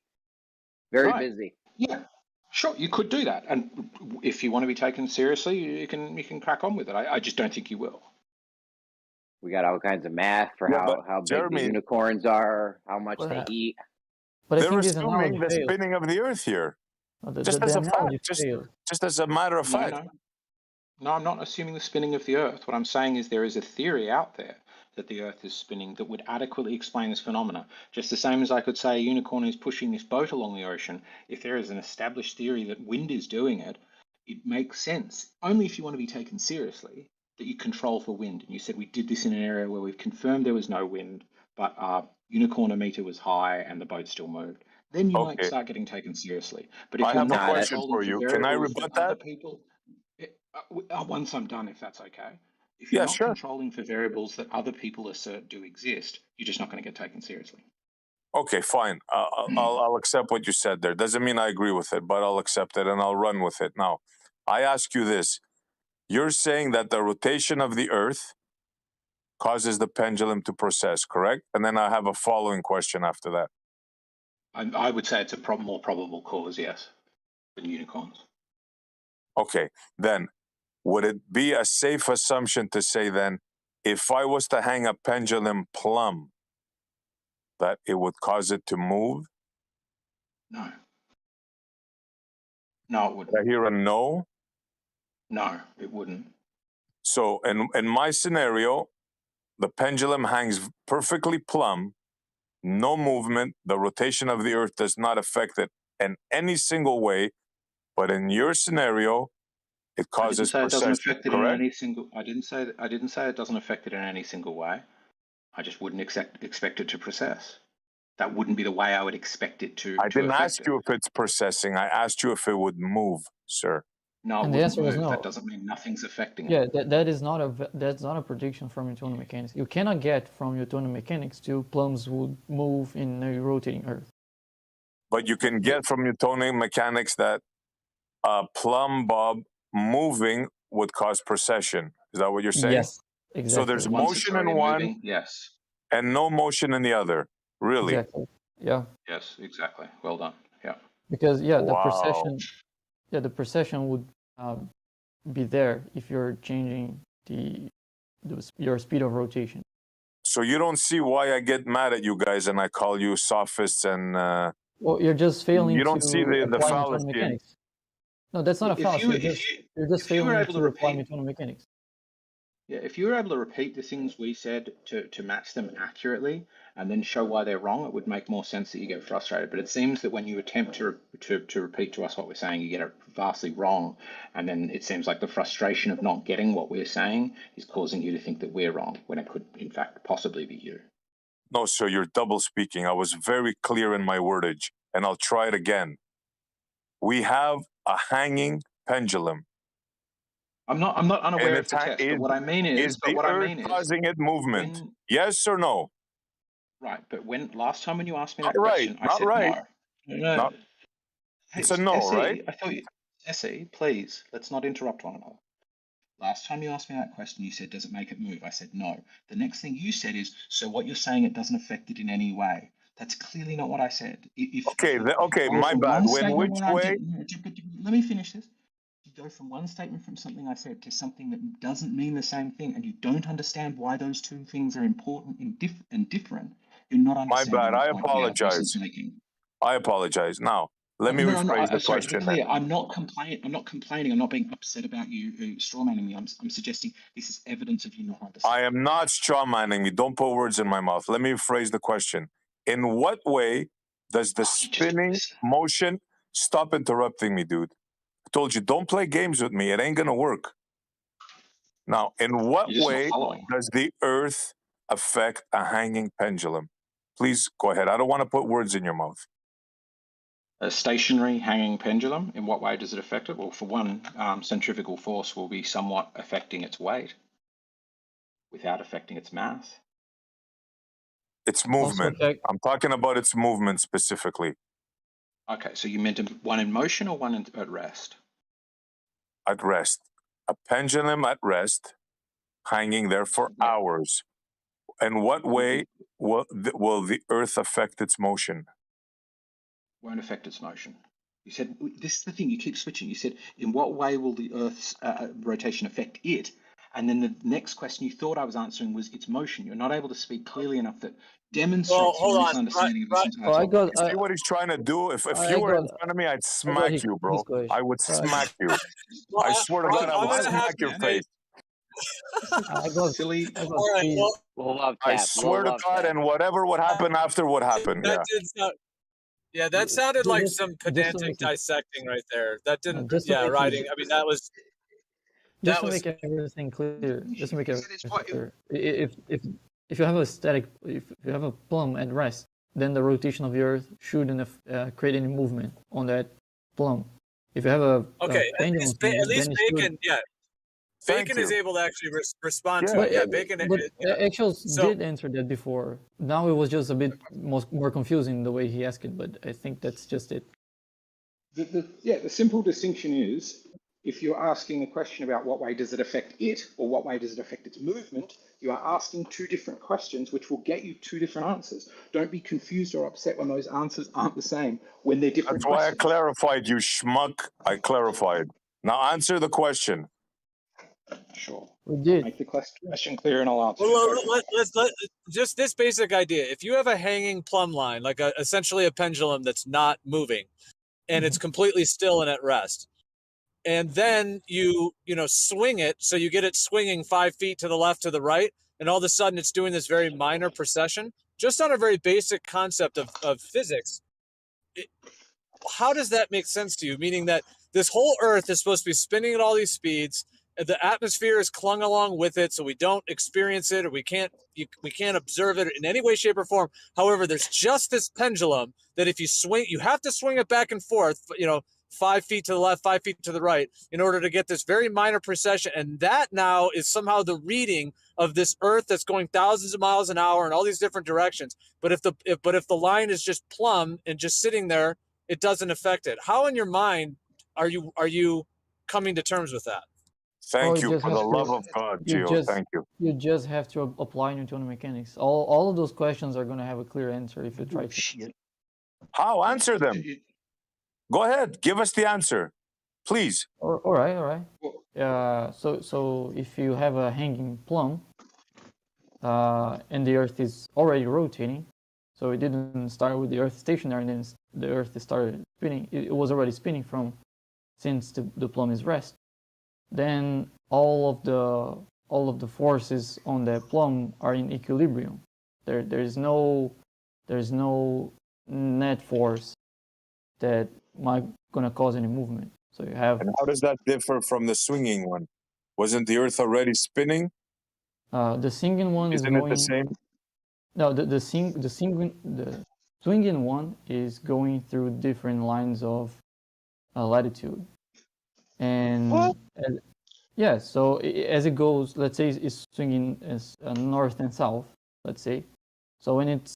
very Right. busy. Yeah, sure, you could do that, and if you want to be taken seriously, you can you can crack on with it. I, I just don't think you will. We got all kinds of math for Yeah, how but how big Jeremy- the unicorns are, how much Well, they eat. But They're think assuming the fails. spinning of the Earth here, Uh, The, just the, as the a fact, just just as a matter of No, fact. no. No, I'm not assuming the spinning of the Earth. What I'm saying is there is a theory out there that the Earth is spinning that would adequately explain this phenomena. Just the same as I could say a unicorn is pushing this boat along the ocean. If there is an established theory that wind is doing it, it makes sense. Only if you want to be taken seriously that you control for wind. And you said we did this in an area where we've confirmed there was no wind, but our unicornometer was high and the boat still moved. Then you might start getting taken seriously. But if I you're have a not question controlling for you. Can I rebut other that? people, it- uh, uh, once I'm done, if that's okay. If you're Yeah, not sure. controlling for variables that other people assert do exist, you're just not going to get taken seriously. Okay, fine. Uh, I'll, I'll I'll accept what you said there. Doesn't mean I agree with it, but I'll accept it and I'll run with it. Now, I ask you this: You're saying that the rotation of the Earth causes the pendulum to process, correct? And then I have a following question after that. I, I would say it's a prob- more probable cause, yes, than unicorns. Okay, then would it be a safe assumption to say then, if I was to hang a pendulum plumb, that it would cause it to move? No. No, it wouldn't. I hear a no. No, it wouldn't. So in in my scenario, the pendulum hangs perfectly plumb, no movement. The rotation of the Earth does not affect it in any single way, But in your scenario, it I didn't causes say it doesn't affect it in any single. I didn't say that. I didn't say it doesn't affect it in any single way. I just wouldn't expect expect it to process. That wouldn't be the way I would expect it to. I to didn't ask it. you if it's processing. I asked you if it would move, sir. No, And the answer was move. no. That doesn't mean nothing's affecting Yeah, it. that, that is not a that's not a prediction from Newtonian mechanics. You cannot get from Newtonian mechanics to plums would move in a rotating Earth. But you can get from Newtonian mechanics that a plumb bob moving would cause precession. Is that what you're saying? Yes, exactly. So there's Once motion in one moving, yes, and no motion in the other. Really? Exactly. Yeah, yes, exactly. Well done. Yeah. because yeah, the Wow. precession, yeah, the precession would um, be there if you're changing the, the your speed of rotation. So you don't see why I get mad at you guys and I call you sophists and uh, Well, you're just failing. You don't to see the- the apply fallacy Newtonian in- mechanics. No, that's not a If fallacy. you- You're just you- you're just if you were failing able to to apply repeat- Newtonian mechanics. Yeah, if you were able to repeat the things we said to, to match them accurately and then show why they're wrong, it would make more sense that you get frustrated. But it seems that when you attempt to, to, to repeat to us what we're saying, you get it vastly wrong. And then it seems like the frustration of not getting what we're saying is causing you to think that we're wrong when it could, in fact, possibly be you. no, sir, you're double speaking. I was very clear in my wordage and I'll try it again. We have a hanging pendulum. I'm not I'm not unaware of the test, is- but what I mean is, Is but the what I mean is causing it movement? when, Yes or no? Right, but when last time when you asked me that Not right, question, I not said right. no. No, no. Not- Hey, It's a no, right? I thought you, SE, please, let's not interrupt one another. Last time you asked me that question, you said, does it make it move? I said, no. The next thing you said is, so what you're saying, it doesn't affect it in any way. That's clearly not what I said. If, Okay, if you the- okay, my bad. When which way? did- no, j- but let me finish this. You go from one statement from something I said to something that doesn't mean the same thing, and you don't understand why those two things are important and, diff- and different. You're not My bad. I point the other person's apologize. I apologize. Now, let me No, no, no, rephrase I- the sorry, question. clear, I'm not complaining. I'm not complaining. I'm not being upset about you uh, strawmanning me. I'm, I'm suggesting this is evidence of you not understanding. I am not strawmanning me. Don't put words in my mouth. Let me rephrase the question. In what way does the Oh, you just spinning motion stop interrupting me, dude? I told you, don't play games with me. It ain't gonna work. Now, in what You're just not way does the earth affect a hanging pendulum? Please go ahead. I don't want to put words in your mouth. A stationary hanging pendulum. In what way does it affect it? Well, for one, um, centrifugal force will be somewhat affecting its weight, without affecting its mass. It's Also movement. affect- I'm talking about its movement specifically. Okay, so you meant one in motion or one in, at rest? At rest. A pendulum at rest, hanging there for Yeah. hours. In what way will the, will the earth affect its motion? Won't affect its motion. You said this is the thing. You keep switching. You said, in what way will the Earth's uh, rotation affect it? And then the next question you thought I was answering was its motion. You're not able to speak clearly enough that demonstrates Well, hold your on. misunderstanding of Right, this entire Oh, I got. You I, see what he's trying to do? If, if I you were in front of me, I'd smack his- you, bro. I would Uh, smack you. Well, I swear to I'm- God, I I'm would smack your face. I got. (laughs) Silly. I got All right. Well, We'll love I swear we'll to God, tap. and whatever would happen after would happen. that Yeah. did sound. Yeah, that Ju- sounded like just- some pedantic make it- dissecting right there. That didn't. just Yeah, make it- writing. I mean, that was. Just That to was. make everything clear, just to make He said everything it's what- clear, i- if if if you have a static, if you have a plumb at rest, then the rotation of the Earth shouldn't have, uh, create any movement on that plumb. If you have a, a Okay, at least, ba- spinning, at least then it should- Bacon, yeah. Thank Bacon is able to actually res- respond Yeah. to it. But, Yeah, Bacon. but uh, yeah. So- did answer that before. Now it was just a bit more, more confusing the way he asked it, but I think that's just it. The, the, yeah, the simple distinction is if you're asking a question about what way does it affect it or what way does it affect its movement, you are asking two different questions which will get you two different answers. Don't be confused or upset when those answers aren't the same when they're different That's why I clarified, you schmuck. I clarified. Now answer the question. Sure. We did. Make the question clear and I'll answer. it. Well, let, let's, let just this basic idea. If you have a hanging plumb line, like a, essentially a pendulum that's not moving, and it's mm-hmm. completely still and at rest, and then you you know swing it, so you get it swinging five feet to the left to the right, and all of a sudden it's doing this very minor precession, just on a very basic concept of of physics. It, how does that make sense to you? Meaning that this whole Earth is supposed to be spinning at all these speeds. The atmosphere is clung along with it, so we don't experience it or we can't you, we can't observe it in any way, shape, or form. However, there's just this pendulum that if you swing, you have to swing it back and forth. You know, five feet to the left, five feet to the right, in order to get this very minor precession. And that now is somehow the reading of this Earth that's going thousands of miles an hour in all these different directions. But if the if, but if the line is just plumb and just sitting there, it doesn't affect it. How in your mind are you are you coming to terms with that? Thank you you for the to- love of God, you Geo. just- Thank you. You just have to apply Newtonian mechanics. All all of those questions are gonna have a clear answer if you try to. Shit. How? Answer them. Go ahead. Give us the answer, please. Or, all right, all right. Well- Uh, so so if you have a hanging plumb, uh, and the Earth is already rotating, so it didn't start with the Earth stationary, and then the Earth started spinning. It, it was already spinning from since the, the plumb is rest. Then all of the all of the forces on the plumb are in equilibrium. There there is no there's no net force that might gonna cause any movement. So you have And how does that differ from the swinging one? Wasn't the Earth already spinning? uh, the singing one is Isn't it the same? No, the the sing the singing the swinging one is going through different lines of uh, latitude, and as, yeah. So i- i- as it goes, let's say it's- it's swinging as uh, north and south. Let's say, so when it's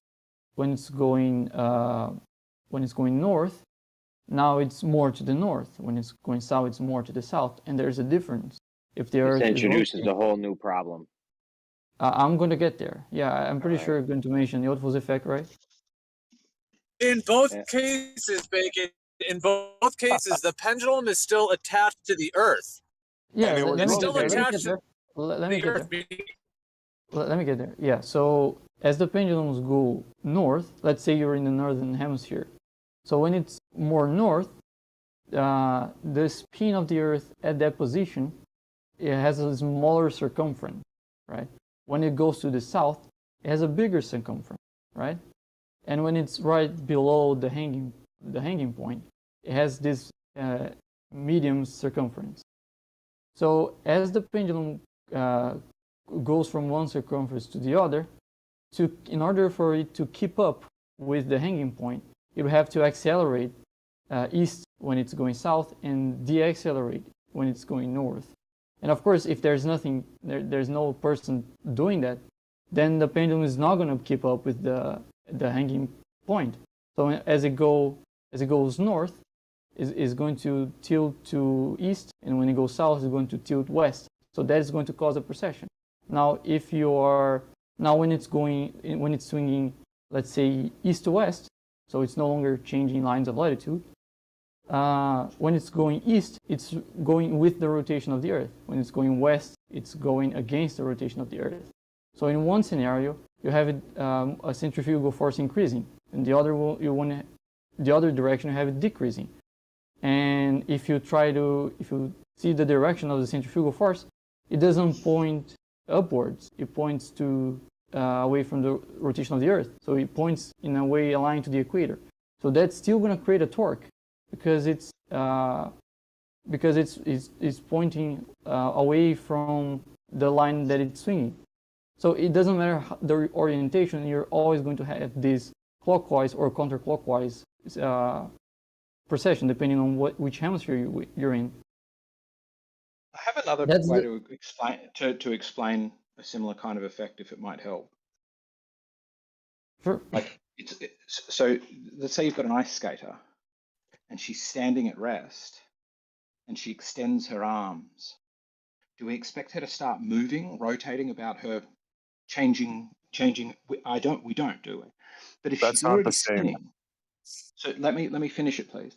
when it's going uh, when it's going north, now it's more to the north. When it's going south, it's more to the south, and there's a difference. If the Earth This is introduces rotating- a whole new problem. uh, I'm going to get there. Yeah, I- I'm pretty Alright. sure you're going to mention the Eötvös effect, right? In both Yeah. cases, Bacon, in both cases, the pendulum is still attached to the Earth. Yeah, And it let, was let me still get there. Let me attached get to there. Let, let me The get Earth there. Let, let me get there. Yeah, so as the pendulums go north, let's say you're in the northern hemisphere. So when it's more north, uh, the spin of the Earth at that position it has a smaller circumference, right? When it goes to the south, it has a bigger circumference, right? And when it's right below the hanging the hanging point, it has this uh, medium circumference. So as the pendulum uh, goes from one circumference to the other, to in order for it to keep up with the hanging point, it will have to accelerate uh, east when it's going south and decelerate when it's going north. And of course, if there's nothing, there, there's no person doing that, then the pendulum is not going to keep up with the the hanging point. So as it go as it goes north, is is going to tilt to east, and when it goes south, it's going to tilt west. So that is going to cause a precession. Now, if you are now when it's going when it's swinging, let's say east to west, so it's no longer changing lines of latitude. Uh, when it's going east, it's going with the rotation of the Earth. When it's going west, it's going against the rotation of the Earth. So in one scenario, you have it, um, a centrifugal force increasing, and the other you want the other direction you have it decreasing. And if you try to, if you see the direction of the centrifugal force, it doesn't point upwards. It points to uh, away from the rotation of the Earth. So it points in a way aligned to the equator. So that's still going to create a torque because it's uh, because it's, it's, it's pointing uh, away from the line that it's swinging. So it doesn't matter how, the orientation, you're always going to have this clockwise or counterclockwise uh, precession depending on what which hemisphere you, you're in. I have another That's way the- to explain to, to explain a similar kind of effect if it might help. Sure. Like it's, it's so let's say you've got an ice skater and she's standing at rest and she extends her arms. Do we expect her to start moving, rotating about her, changing, changing? we- I don't. We don't, do we? But if That's she's not the already same. spinning, so let me let me finish it, please.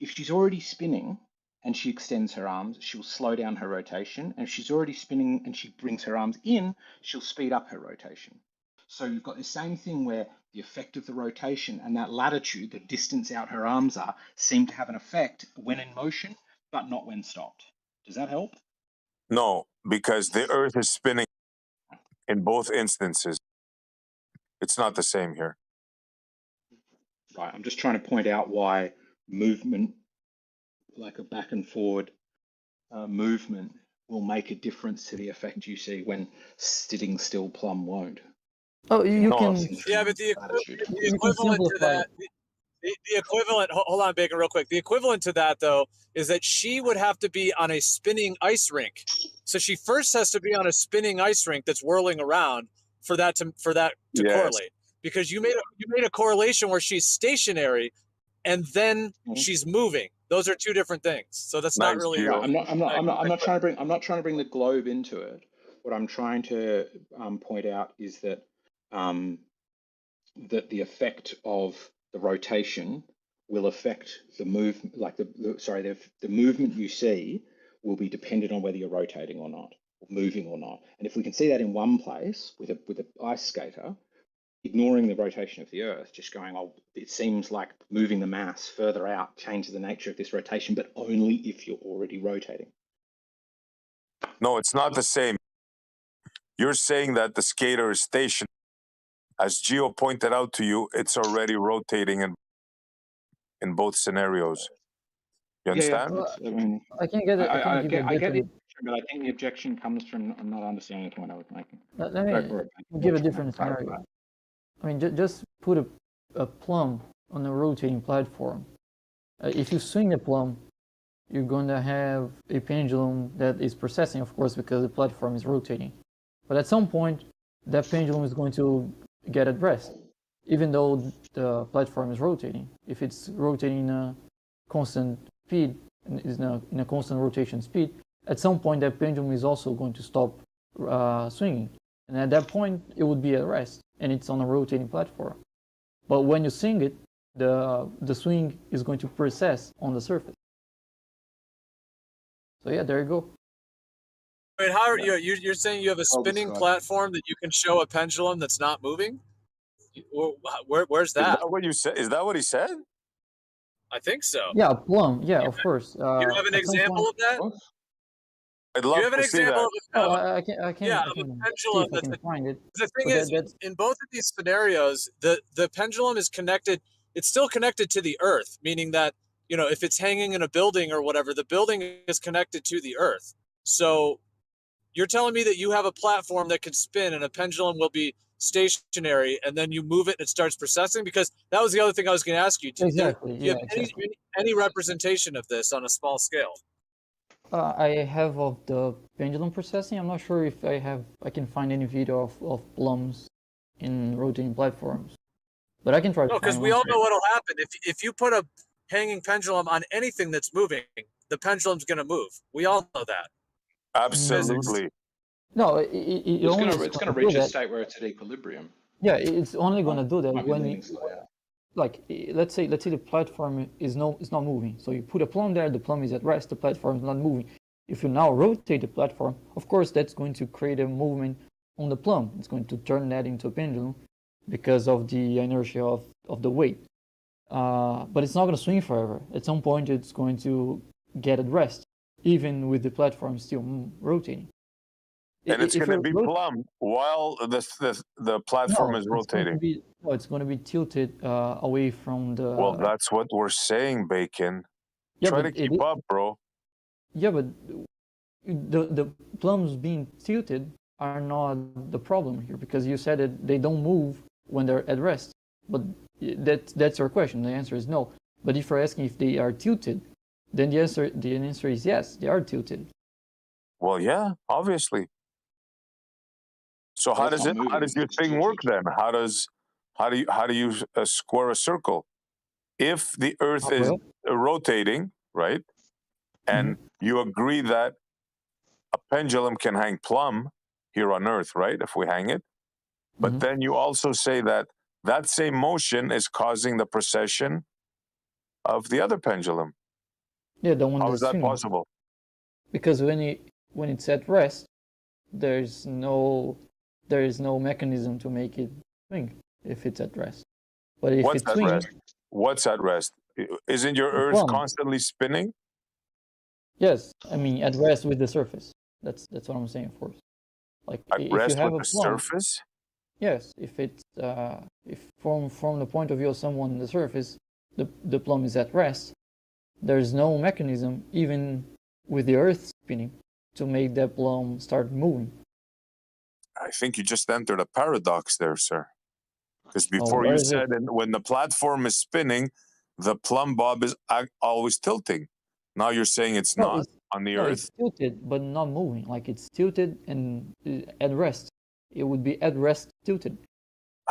If she's already spinning and she extends her arms, she'll slow down her rotation. And if she's already spinning and she brings her arms in, she'll speed up her rotation. So you've got the same thing where the effect of the rotation and that latitude, the distance out her arms are, seem to have an effect when in motion, but not when stopped. Does that help? No, because the Earth is spinning in both instances. It's not the same here. Right. I'm just trying to point out why movement, like a back and forward uh, movement, will make a difference to the effect you see when sitting still plumb won't. Oh, you you No, can. Yeah, but the, equi- the equivalent to that, the, the, the equivalent, hold on, Bacon, real quick. The equivalent to that, though, is that she would have to be on a spinning ice rink. So she first has to be on a spinning ice rink that's whirling around for that to for that to Yes. correlate. Because you made a, you made a correlation where she's stationary, and then Mhm. she's moving. Those are two different things. So that's not really. No, I'm not. I'm not. I'm not. I'm not trying to bring. I'm not trying to bring the globe into it. What I'm trying to um, point out is that um, that the effect of the rotation will affect the move. Like the, the sorry, the the movement you see will be dependent on whether you're rotating or not, or moving or not. And if we can see that in one place with a with an ice skater, ignoring the rotation of the Earth, just going, oh, it seems like moving the mass further out changes the nature of this rotation, but only if you're already rotating. No, it's not the same. You're saying that the skater is stationary. As Geo pointed out to you, it's already rotating in in both scenarios. You understand? that's- I mean, I can get. It- I I, can I give get, a I get the different. objection, but I think the objection comes from not understanding the point I was making. Let, let me give a different wanna scenario. I mean, ju- just put a, a plumb on a rotating platform. Uh, if you swing the plumb, you're going to have a pendulum that is processing, of course, because the platform is rotating. But at some point, that pendulum is going to get at rest, even though the platform is rotating. If it's rotating in a constant speed, is in a, in a constant rotation speed, at some point that pendulum is also going to stop uh, swinging. And at that point, it would be at rest, and it's on a rotating platform. But when you swing it, the the swing is going to process on the surface. So yeah, there you go. Wait, how are you? You're, you're saying you have a Oh, spinning platform that you can show a pendulum that's not moving? Where, where's Is that? that what you said? Is that what he said? I think so. Yeah, a plumb. Yeah, of course. Uh, you have an example point- of that? What? I'd love you have an see example that. of Oh, I can't, I can. yeah, I of a can see pendulum if I that's can find it. the thing But that- is, that's- in both of these scenarios, the the pendulum is connected. It's still connected to the Earth, meaning that you know if it's hanging in a building or whatever, the building is connected to the Earth. So you're telling me that you have a platform that can spin and a pendulum will be stationary, and then you move it and it starts processing. Because that was the other thing I was going to ask you. Do, do- Exactly. do you Yeah. have any, Exactly. any any representation of this on a small scale? Uh, I have of the pendulum processing. I'm not sure if I have. I can find any video of, of plumbs in rotating platforms, but I can try No, because we one. all know what'll happen if if you put a hanging pendulum on anything that's moving, the pendulum's going to move. We all know that. Absolutely. No, it, it, it It's only gonna it's gonna do reach a state where it's at equilibrium. Yeah, it's only gonna do that when leaning you, slightly out. Like let's say let's say the platform is no is not moving. So you put a plumb there, the plumb is at rest, the platform is not moving. If you now rotate the platform, of course that's going to create a movement on the plumb. It's going to turn that into a pendulum because of the inertia of, of the weight. Uh, but it's not going to swing forever. At some point, it's going to get at rest, even with the platform still rotating. And it's going to be rot- plumb while the the, the platform no, is rotating. be- no, it's going to be tilted uh, away from the. Well, that's what we're saying, Bacon. yeah, Try to it keep up, bro. Yeah, but the the plumbs being tilted are not the problem here because you said that they don't move when they're at rest. But that that's your question. The answer is no. But if you're asking if they are tilted, then the answer the answer is yes, they are tilted. Well, yeah, obviously. So how does it? How does your thing work then? How does how do you how do you uh, square a circle? If the Earth is uh, rotating, right, and you agree that a pendulum can hang plumb here on Earth, right? If we hang it, but Mhm. then you also say that that same motion is causing the precession of the other pendulum. yeah, the one How is that possible? Because when it when it's at rest, there's no there is no mechanism to make it swing if it's at rest. But if What's it's at rest? What's at rest? Isn't your Earth plumb. constantly spinning? Yes, I mean at rest with the surface. That's that's what I'm saying, of course. Like At if rest you have with a the plumb, surface? yes, if it's uh, if from from the point of view of someone on the surface, the, the plumb is at rest, there's no mechanism, even with the Earth spinning, to make that plumb start moving. I think you just entered a paradox there, sir. Because Oh, before where you is it? said when the platform is spinning, the plumb bob is always tilting. Now you're saying it's No, not it's- on the No, earth. it's tilted, but not moving. Like it's tilted and uh, at rest. It would be at rest tilted.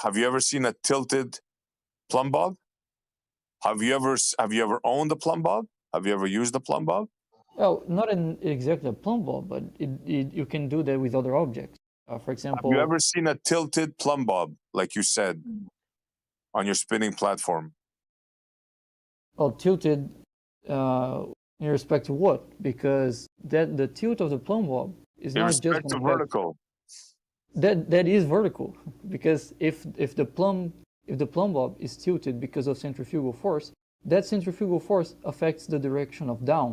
Have you ever seen a tilted plumb bob? Have you ever have you ever owned a plumb bob? Have you ever used a plumb bob? Well, not in exactly a plumb bob, but it, it, you can do that with other objects. Uh, for Have example, you ever seen a tilted plumb bob, like you said, Mm. on your spinning platform? well, tilted uh, in respect to what? Because that the tilt of the plumb bob is In not just respect to gonna vertical. that that is vertical because if if the plumb if the plumb bob is tilted because of centrifugal force that centrifugal force affects the direction of down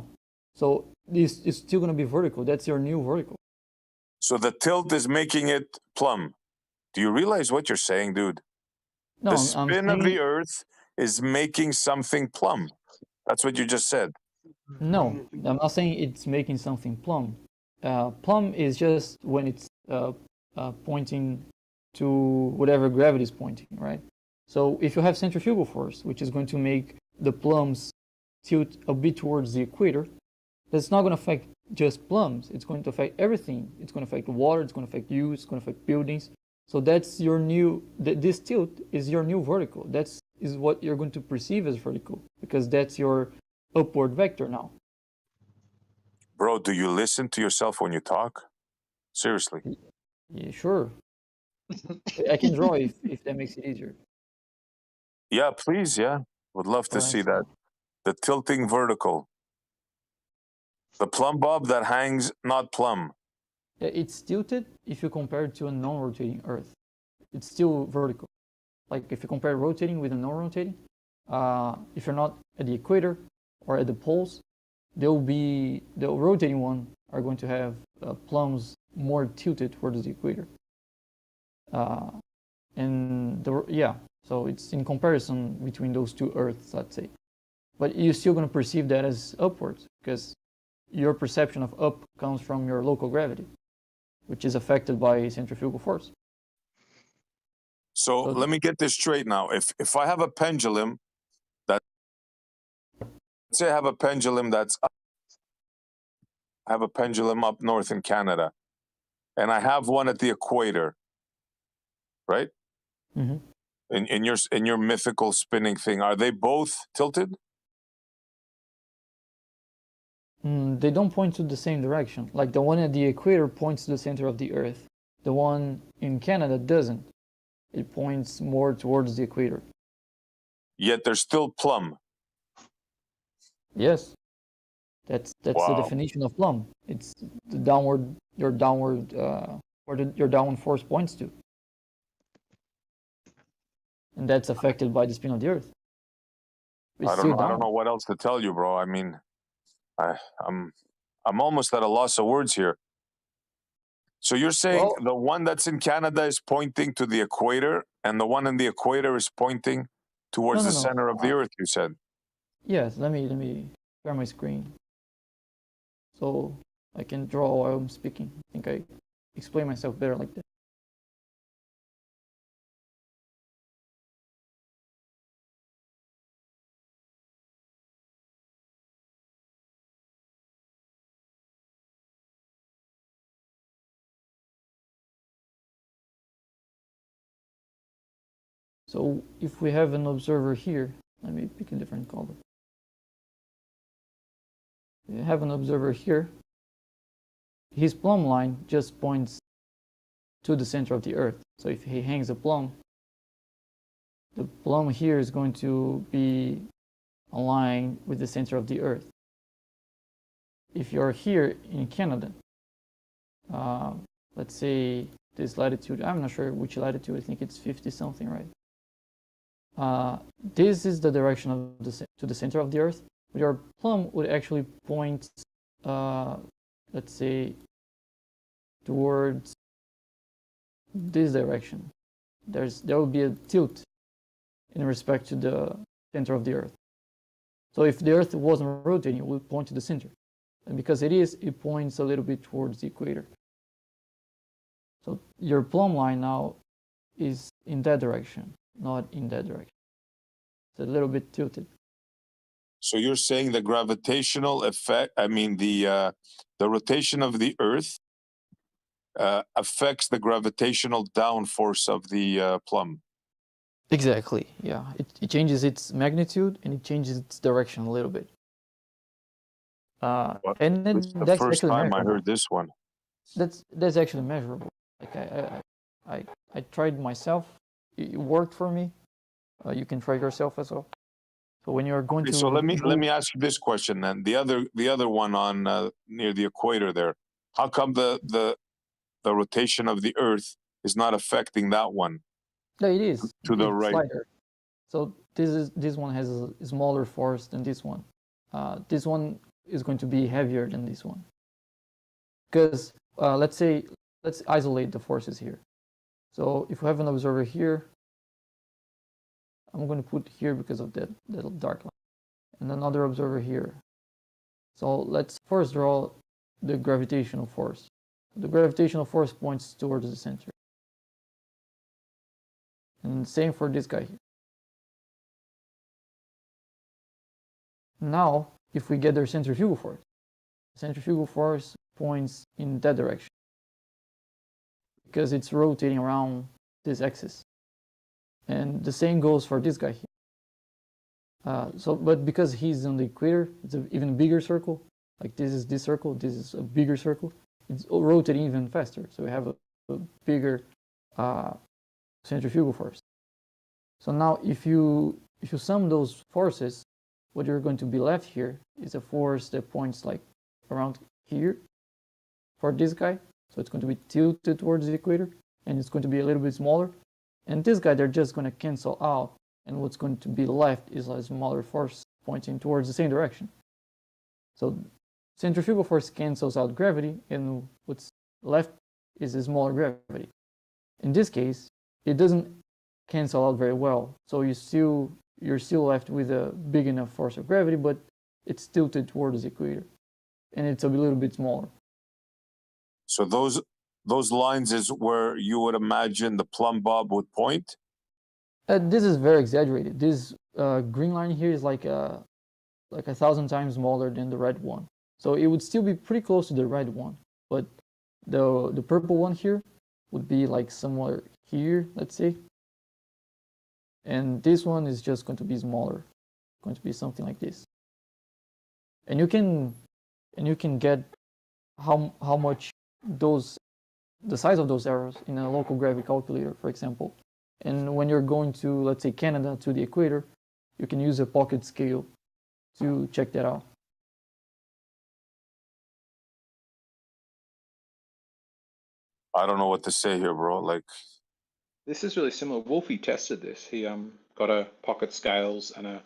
so it's, it's still going to be vertical that's your new vertical So the tilt is making it plumb. Do you realize what you're saying, dude? no the spin of the earth is making something plumb. That's what you just said. no i'm not saying it's making something plumb uh, plumb is just when it's uh, uh, pointing to whatever gravity is pointing right so if you have centrifugal force which is going to make the plums tilt a bit towards the equator that's not going to affect just plums it's going to affect everything it's going to affect water it's going to affect you it's going to affect buildings so that's your new th- this tilt is your new vertical that's is what you're going to perceive as vertical because that's your upward vector now Bro, do you listen to yourself when you talk? Seriously. yeah sure i can draw if, (laughs) if that makes it easier Yeah, please. Yeah. Would love to Alright, see that. The tilting vertical. The plumb bob that hangs not plumb. It's tilted if you compare it to a non-rotating Earth. It's still vertical. Like if you compare rotating with a non-rotating, uh, if you're not at the equator or at the poles, they'll be the rotating one are going to have uh, plumbs more tilted towards the equator. Uh, and the yeah, so it's in comparison between those two Earths, let's say. But you're still going to perceive that as upwards because your perception of up comes from your local gravity which is affected by centrifugal force. So So- let me get this straight now. If if I have a pendulum that let's say I have a pendulum that's up, I have a pendulum up north in Canada, and I have one at the equator, right? Mhm. In in your in your mythical spinning thing, are they both tilted? Mm, they don't point to the same direction. Like the one at the equator points to the center of the Earth. The one in Canada doesn't. It points more towards the equator. Yet they're still plumb. Yes. That's that's the definition of plumb. It's the downward your downward uh, where the, your downward force points to. And that's affected by the spin of the Earth. It's I don't know. I don't know what else to tell you, bro. I mean, I I'm I'm almost at a loss of words here. So you're saying Well- the one that's in Canada is pointing to the equator, and the one in the equator is pointing towards No, the no, center of the Uh, Earth. You said. Yes, let me let me share my screen so I can draw while I'm speaking. I think I explain myself better like that. So if we have an observer here, let me pick a different color. We have an observer here. His plumb line just points to the center of the Earth. So if he hangs a plumb, the plumb here is going to be aligned with the center of the Earth. If you're here in Canada, uh, let's say this latitude, I'm not sure which latitude, I think it's 50 something, right? Uh, this is the direction of the to the center of the Earth. Your plumb would actually point, uh, let's say, towards this direction. There's there will be a tilt in respect to the center of the Earth. So if the Earth wasn't rotating, it would point to the center. And because it is, it points a little bit towards the equator. So your plumb line now is in that direction, not in that direction. It's a little bit tilted. So you're saying the gravitational effect, I mean, the, uh, the rotation of the Earth uh, affects the gravitational downforce of the uh, plumb. Exactly. Yeah. It, it changes its magnitude and it changes its direction a little bit. Uh, and then the that's first actually time I heard this one. That's that's actually measurable. Like I I I, I tried myself. It worked for me. Uh, you can try yourself as well. So when you're going Okay, to so let me let me ask you this question then. The other the other one on uh, near the equator there. How come the the the rotation of the Earth is not affecting that one? Yeah, it is. to the It's right. lighter. So this is this one has a smaller force than this one. Uh, this one is going to be heavier than this one. Because uh, let's say let's isolate the forces here. So if we have an observer here, I'm going to put here because of that little dark line, and another observer here. So let's first draw the gravitational force. The gravitational force points towards the center. And same for this guy here. Now, if we get their centrifugal force, centrifugal force points in that direction because it's rotating around this axis. And the same goes for this guy here. Uh, so, but because he's on the equator, it's an even bigger circle. Like this is this circle, this is a bigger circle. It's rotating even faster. So we have a, a bigger uh, centrifugal force. So now if you if you sum those forces, what you're going to be left here is a force that points like around here for this guy. So it's going to be tilted towards the equator and it's going to be a little bit smaller. And this guy, they're just going to cancel out. And what's going to be left is a smaller force pointing towards the same direction. So centrifugal force cancels out gravity and what's left is a smaller gravity. In this case, it doesn't cancel out very well. So you still you're still left with a big enough force of gravity, but it's tilted towards the equator, and it's a little bit smaller. So those those lines is where you would imagine the plumb bob would point. Uh, this is very exaggerated. This uh, green line here is like a like a thousand times smaller than the red one, so it would still be pretty close to the red one. But the the purple one here would be like somewhere here, let's say. And this one is just going to be smaller, going to be something like this. And you can and you can get how how much those the size of those arrows in a local gravity calculator, for example. And when you're going to, let's say, Canada to the equator, you can use a pocket scale to check that out. I don't know what to say here, bro. Like This is really similar. Wolfie tested this. He um got a pocket scales and a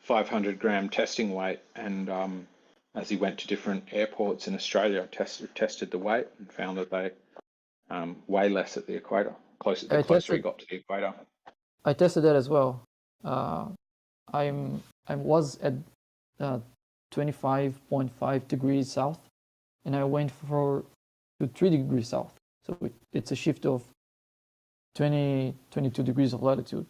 500 gram testing weight, and um, as he went to different airports in Australia, tested tested the weight and found that they um, weigh less at the equator. Closer the I closer he got to the equator. I tested that as well. Uh, I'm I was at uh, 25.5 degrees south, and I went for to 3 degrees south. So it, it's a shift of 20 22 degrees of latitude.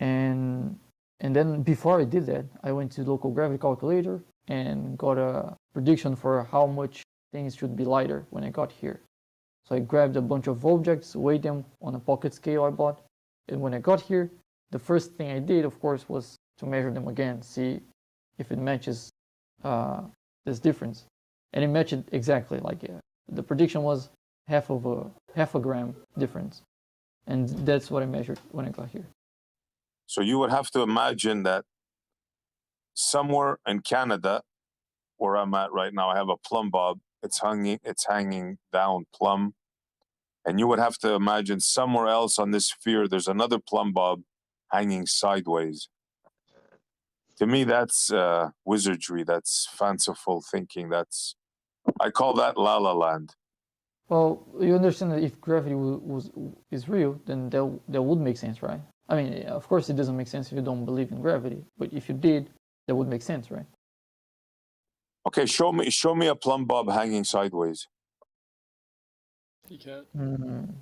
And and then before I did that, I went to the local gravity calculator and got a prediction for how much things should be lighter when I got here. So I grabbed a bunch of objects, weighed them on a pocket scale I bought, and when I got here, the first thing I did, of course, was to measure them again, see if it matches uh, this difference. And it matched exactly. Like uh, the prediction was half of a half a gram difference, and that's what I measured when I got here. So you would have to imagine that somewhere in Canada, where I'm at right now, I have a plumb bob. It's hanging, it's hanging down plumb, and you would have to imagine somewhere else on this sphere, there's another plumb bob hanging sideways. To me, that's uh, wizardry. That's fanciful thinking. That's I call that La La Land. Well, you understand that if gravity wa- was is real, then that that would make sense, right? I mean, of course, it doesn't make sense if you don't believe in gravity. But if you did, that would make sense, right? Okay, show me show me a plumb bob hanging sideways. You can't. Mm,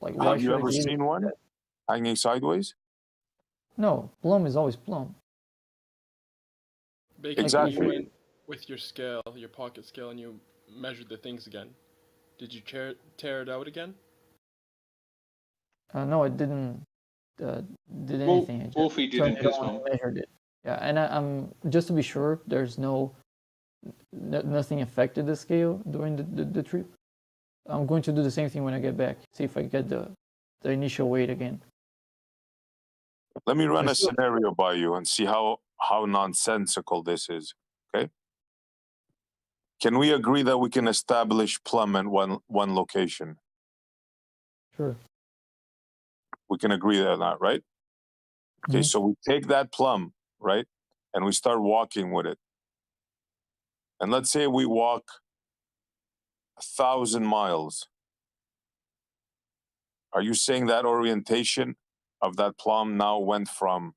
like, Have you ever seen one that? hanging sideways? No, plumb is always plumb. Bacon, Exactly. you went with your scale, your pocket scale, and you measured the things again, did you tear, tear it out again? Uh, no, it didn't uh, did anything. Wolfie did in it his on one. measured it. Yeah, and I, I'm just to be sure, there's no, nothing affected the scale during the, the, the trip. I'm going to do the same thing when I get back. See if I get the the initial weight again. Let me run a scenario by you and see how how nonsensical this is. Okay. Can we agree that we can establish plumb in one one location? Sure. We can agree on that, right? Okay, Mhm. so we take that plumb, right, and we start walking with it. And let's say we walk a thousand miles. Are you saying that orientation of that plumb now went from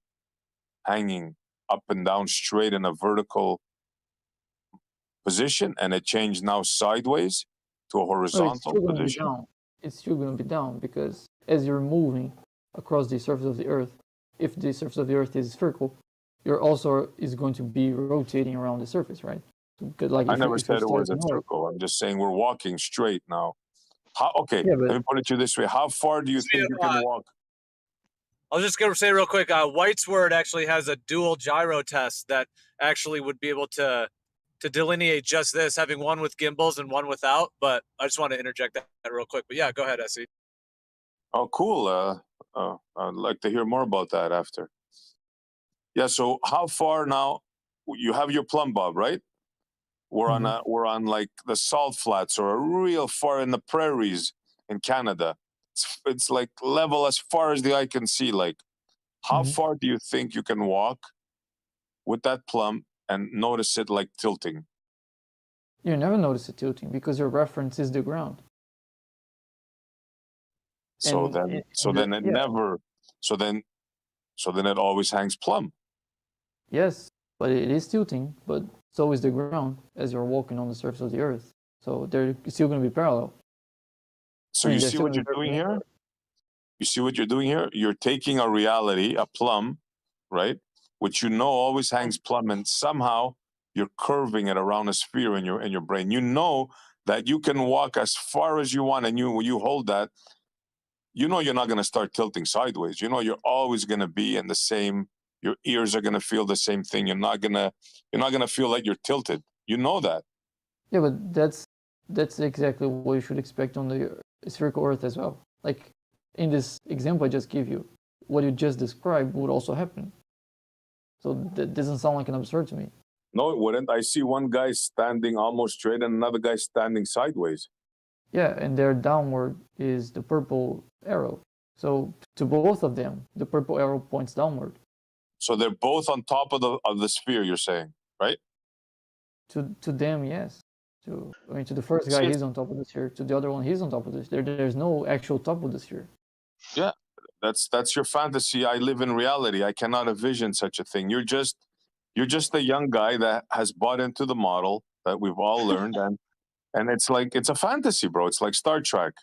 hanging up and down straight in a vertical position and it changed now sideways to a horizontal still going to be position? down. It's still going to be down because as you're moving across the surface of the Earth, if the surface of the Earth is spherical, you're also is going to be rotating around the surface, right? So, 'cause, like I if you- never if you said it was a north- circle. I'm just saying we're walking straight now. How, okay, Yeah, but- let me put it to you this way. How far do you See, think you can uh, walk? I was just gonna say real quick. Uh, White's word actually has a dual gyro test that actually would be able to to delineate just this, having one with gimbals and one without. But I just want to interject that, that real quick. But yeah, go ahead, SE. Oh, cool. Uh, uh, I'd like to hear more about that after. Yeah. So how far now? You have your plumb bob, right? We're on Mhm. a, we're on like the salt flats or real far in the prairies in Canada. It's, it's like level as far as the eye can see. Like, how Mhm. far do you think you can walk with that plumb and notice it like tilting? You never notice it tilting because your reference is the ground. So And then, it- so and then it yeah. never. So then, so then it always hangs plumb. Yes, but it is tilting, but so is the ground as you're walking on the surface of the Earth. So they're still going to be parallel. So you see what you're doing here? You see what you're doing here? You're taking a reality, a plumb, right? Which you know always hangs plumb, and somehow you're curving it around a sphere in your in your brain. You know that you can walk as far as you want, and you when you hold that, you know you're not going to start tilting sideways. You know you're always going to be in the same. Your ears are going to feel the same thing. You're not gonna you're not gonna feel like you're tilted. You know that. Yeah, but that's that's exactly what you should expect on the spherical Earth as well. Like in this example I just gave you, what you just described would also happen. So that doesn't sound like an absurd to me. No, it wouldn't. I see one guy standing almost straight and another guy standing sideways. Yeah, and their downward is the purple arrow. So to both of them, the purple arrow points downward. So they're both on top of the of the sphere. You're saying, right? To to them, yes. To I mean, to the first guy, See, he's on top of the sphere. To the other one, he's on top of the sphere. There, there's no actual top of the sphere. Yeah, that's that's your fantasy. I live in reality. I cannot envision such a thing. You're just you're just a young guy that has bought into the model that we've all (laughs) learned, and and it's like it's a fantasy, bro. It's like Star Trek.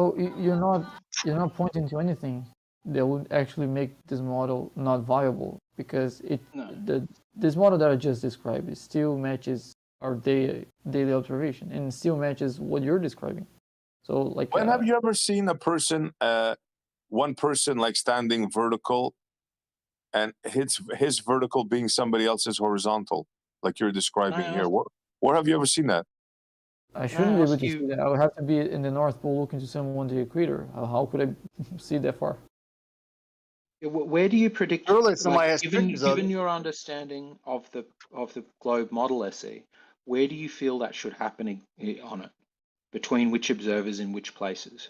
Oh, you're not you're not pointing to anything that would actually make this model not viable because it No. the this model that I just described it still matches our daily daily observation and still matches what you're describing. So like When uh, have you ever seen a person, uh, one person like standing vertical, and his his vertical being somebody else's horizontal, like you're describing here? ask- Where, where have you ever seen that? I shouldn't be able to you- see that. I would have to be in the North Pole looking to someone on the equator. How, how could I (laughs) see that far? Yeah, wh- Where do you predict? Surely somebody like, has given, given your understanding of the of the globe model SE, where do you feel that should happen i- i- eh, on it? Between which observers in which places?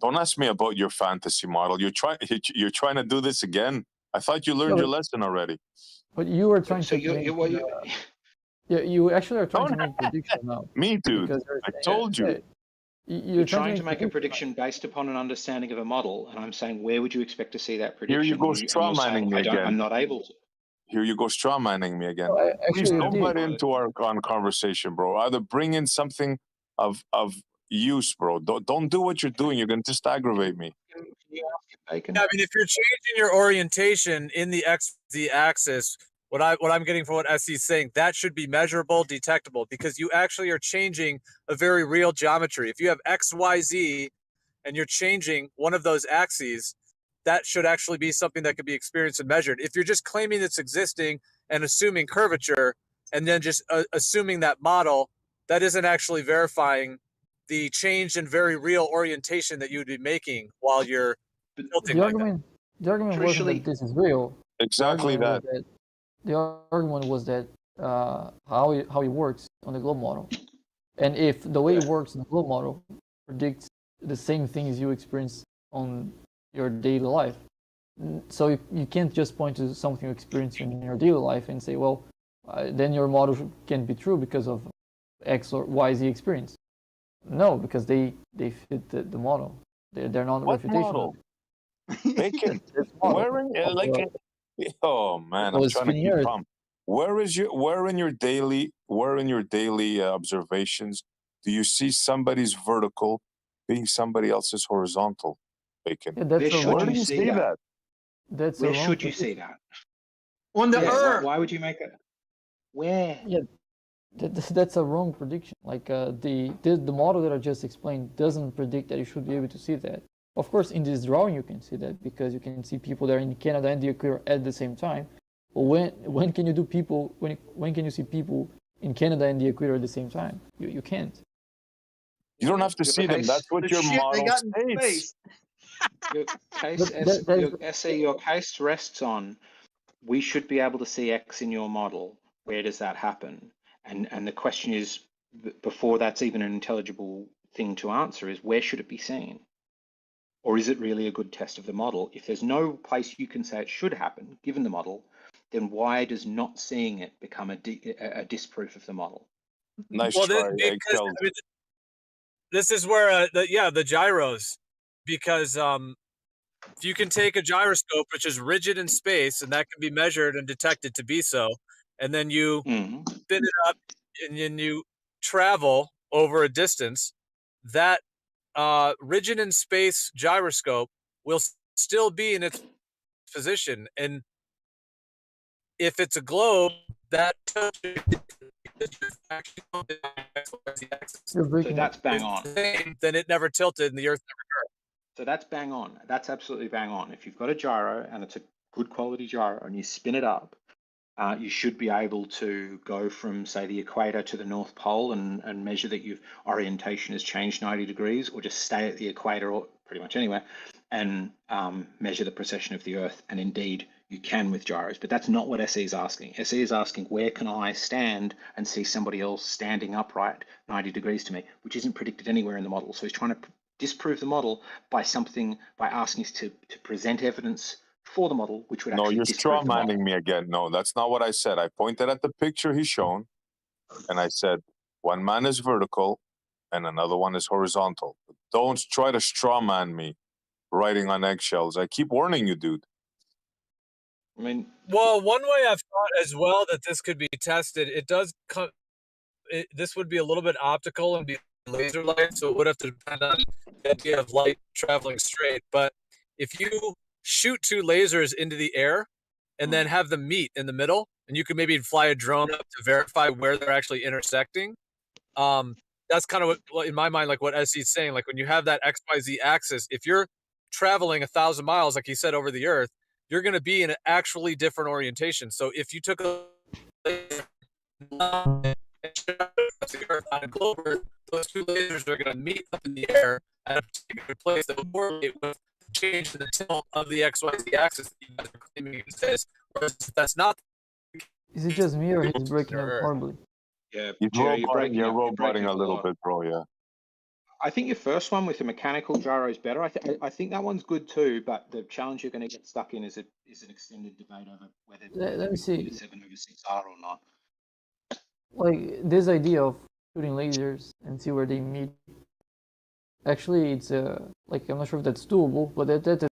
Don't ask me about your fantasy model. You're trying (laughs) you're trying to do this again. I thought you learned No, your lesson already. But you were trying So to you make, you what you yeah, you actually are trying Don't to make (laughs) predictions now. Me, dude. I told you. Yeah, Y- You're, trying trying to make a prediction. prediction based upon an understanding of a model, and I'm saying, where would you expect to see that prediction? Here prediction? you go And you- and straw you're saying, manning me again. I'm not able to. Here you go straw manning me again. No, I- Please don't did. butt into our on conversation, bro. Either bring in something of of use, bro. Don't don't do what you're doing. You're gonna just aggravate me. Can you ask him, Bacon? Yeah, I mean, if you're changing your orientation in the XZ axis, what I what I'm getting from what SE is saying, that should be measurable, detectable, because you actually are changing a very real geometry. If you have X, Y, Z, and you're changing one of those axes, that should actually be something that could be experienced and measured. If you're just claiming it's existing and assuming curvature, and then just uh, assuming that model, that isn't actually verifying the change in very real orientation that you'd be making while you're tilting The like that. argument, the argument wasn't that this is real. Exactly argument that. The argument was that uh, how it, how it works on the globe model, and if the way it works in the globe model predicts the same things you experience on your daily life, so you, you can't just point to something you experience in your daily life and say, well, uh, then your model can't be true because of X or Y Z experience. No, because they they fit the, the model. They're, they're not What refutational. (laughs) model? Model Where uh, like? (laughs) Oh man, I'm trying to spinning keep earth. calm. Where is your where in your daily where in your daily uh, observations do you see somebody's vertical being somebody else's horizontal? Bacon. yeah, that's Where should Where wrong, do you you see see that? that? that's a Where should you prediction. see that? On the Yeah, why, earth. why would you make it? Where? Yeah, that, that- that's a wrong prediction. Like uh, the, the the model that I just explained doesn't predict that you should be able to see that. Of course, in this drawing you can see that because you can see people that are in Canada and the equator at the same time. But when when can you do people when when can you see people in Canada and the equator at the same time? You you can't. You don't have to Your see them. That's what The your model states. (laughs) Your case, that- that your, is- SE, your case rests on we should be able to see X in your model. Where does that happen? And and the question is, before that's even an intelligible thing to answer, is where should it be seen? Or is it really a good test of the model? If there's no place you can say it should happen, given the model, then why does not seeing it become a, di- a, a disproof of the model? Nice well, try, then, because. I mean, this is where uh, the, yeah the gyros because um if you can take a gyroscope which is rigid in space and that can be measured and detected to be so and then you Mhm. spin it up and then you travel over a distance that uh rigid in space gyroscope will still be in its position and if it's a globe that tells you that (laughs) you're actually on the x-y-axis You're So that's bang on. same, then it never tilted and the earth never curved. So that's bang on. That's absolutely bang on. If you've got a gyro and it's a good quality gyro and you spin it up, uh, you should be able to go from, say, the equator to the North Pole and, and measure that your orientation has changed 90 degrees, or just stay at the equator or pretty much anywhere and um, measure the precession of the Earth. And indeed, you can with gyros. But that's not what SE is asking. SE is asking, where can I stand and see somebody else standing upright 90 degrees to me, which isn't predicted anywhere in the model. So he's trying to disprove the model by something by asking us to, to present evidence for the model, which would No, actually you're straw the model. manning me again. No, that's not what I said. I pointed at the picture he's shown, and I said one man is vertical, and another one is horizontal. Don't try to straw man me, riding on eggshells. I keep warning you, dude. I mean, Well, one way I've thought as well that this could be tested, it does come. It, this would be a little bit optical and be laser light, so it would have to depend on the idea of light traveling straight. But if you shoot two lasers into the air and then have them meet in the middle, and you could maybe fly a drone up to verify where they're actually intersecting. Um, that's kind of what, in my mind, like what SE is saying. Like when you have that X Y Z axis, if you're traveling a thousand miles, like he said, over the Earth you're going to be in an actually different orientation. So if you took a and shot it across the Earth on a globe, those two lasers are going to meet up in the air at a particular place that will correlate with change in the tilt of the XYZ axis that you guys are claiming exists. Whereas that's not Is it just me or he's breaking up horribly? yeah, You're Jerry, you're roboting, breaking you're you're breaking roboting a little bit, bro. Yeah. I think your first one with the mechanical gyro is better. I, th- I I think that one's good too, but the challenge you're going to get stuck in is a, is an extended debate over whether Let, let me see. seven over six are or not. Like this idea of shooting lasers and see where they meet actually it's uh like I'm not sure if that's doable, but that that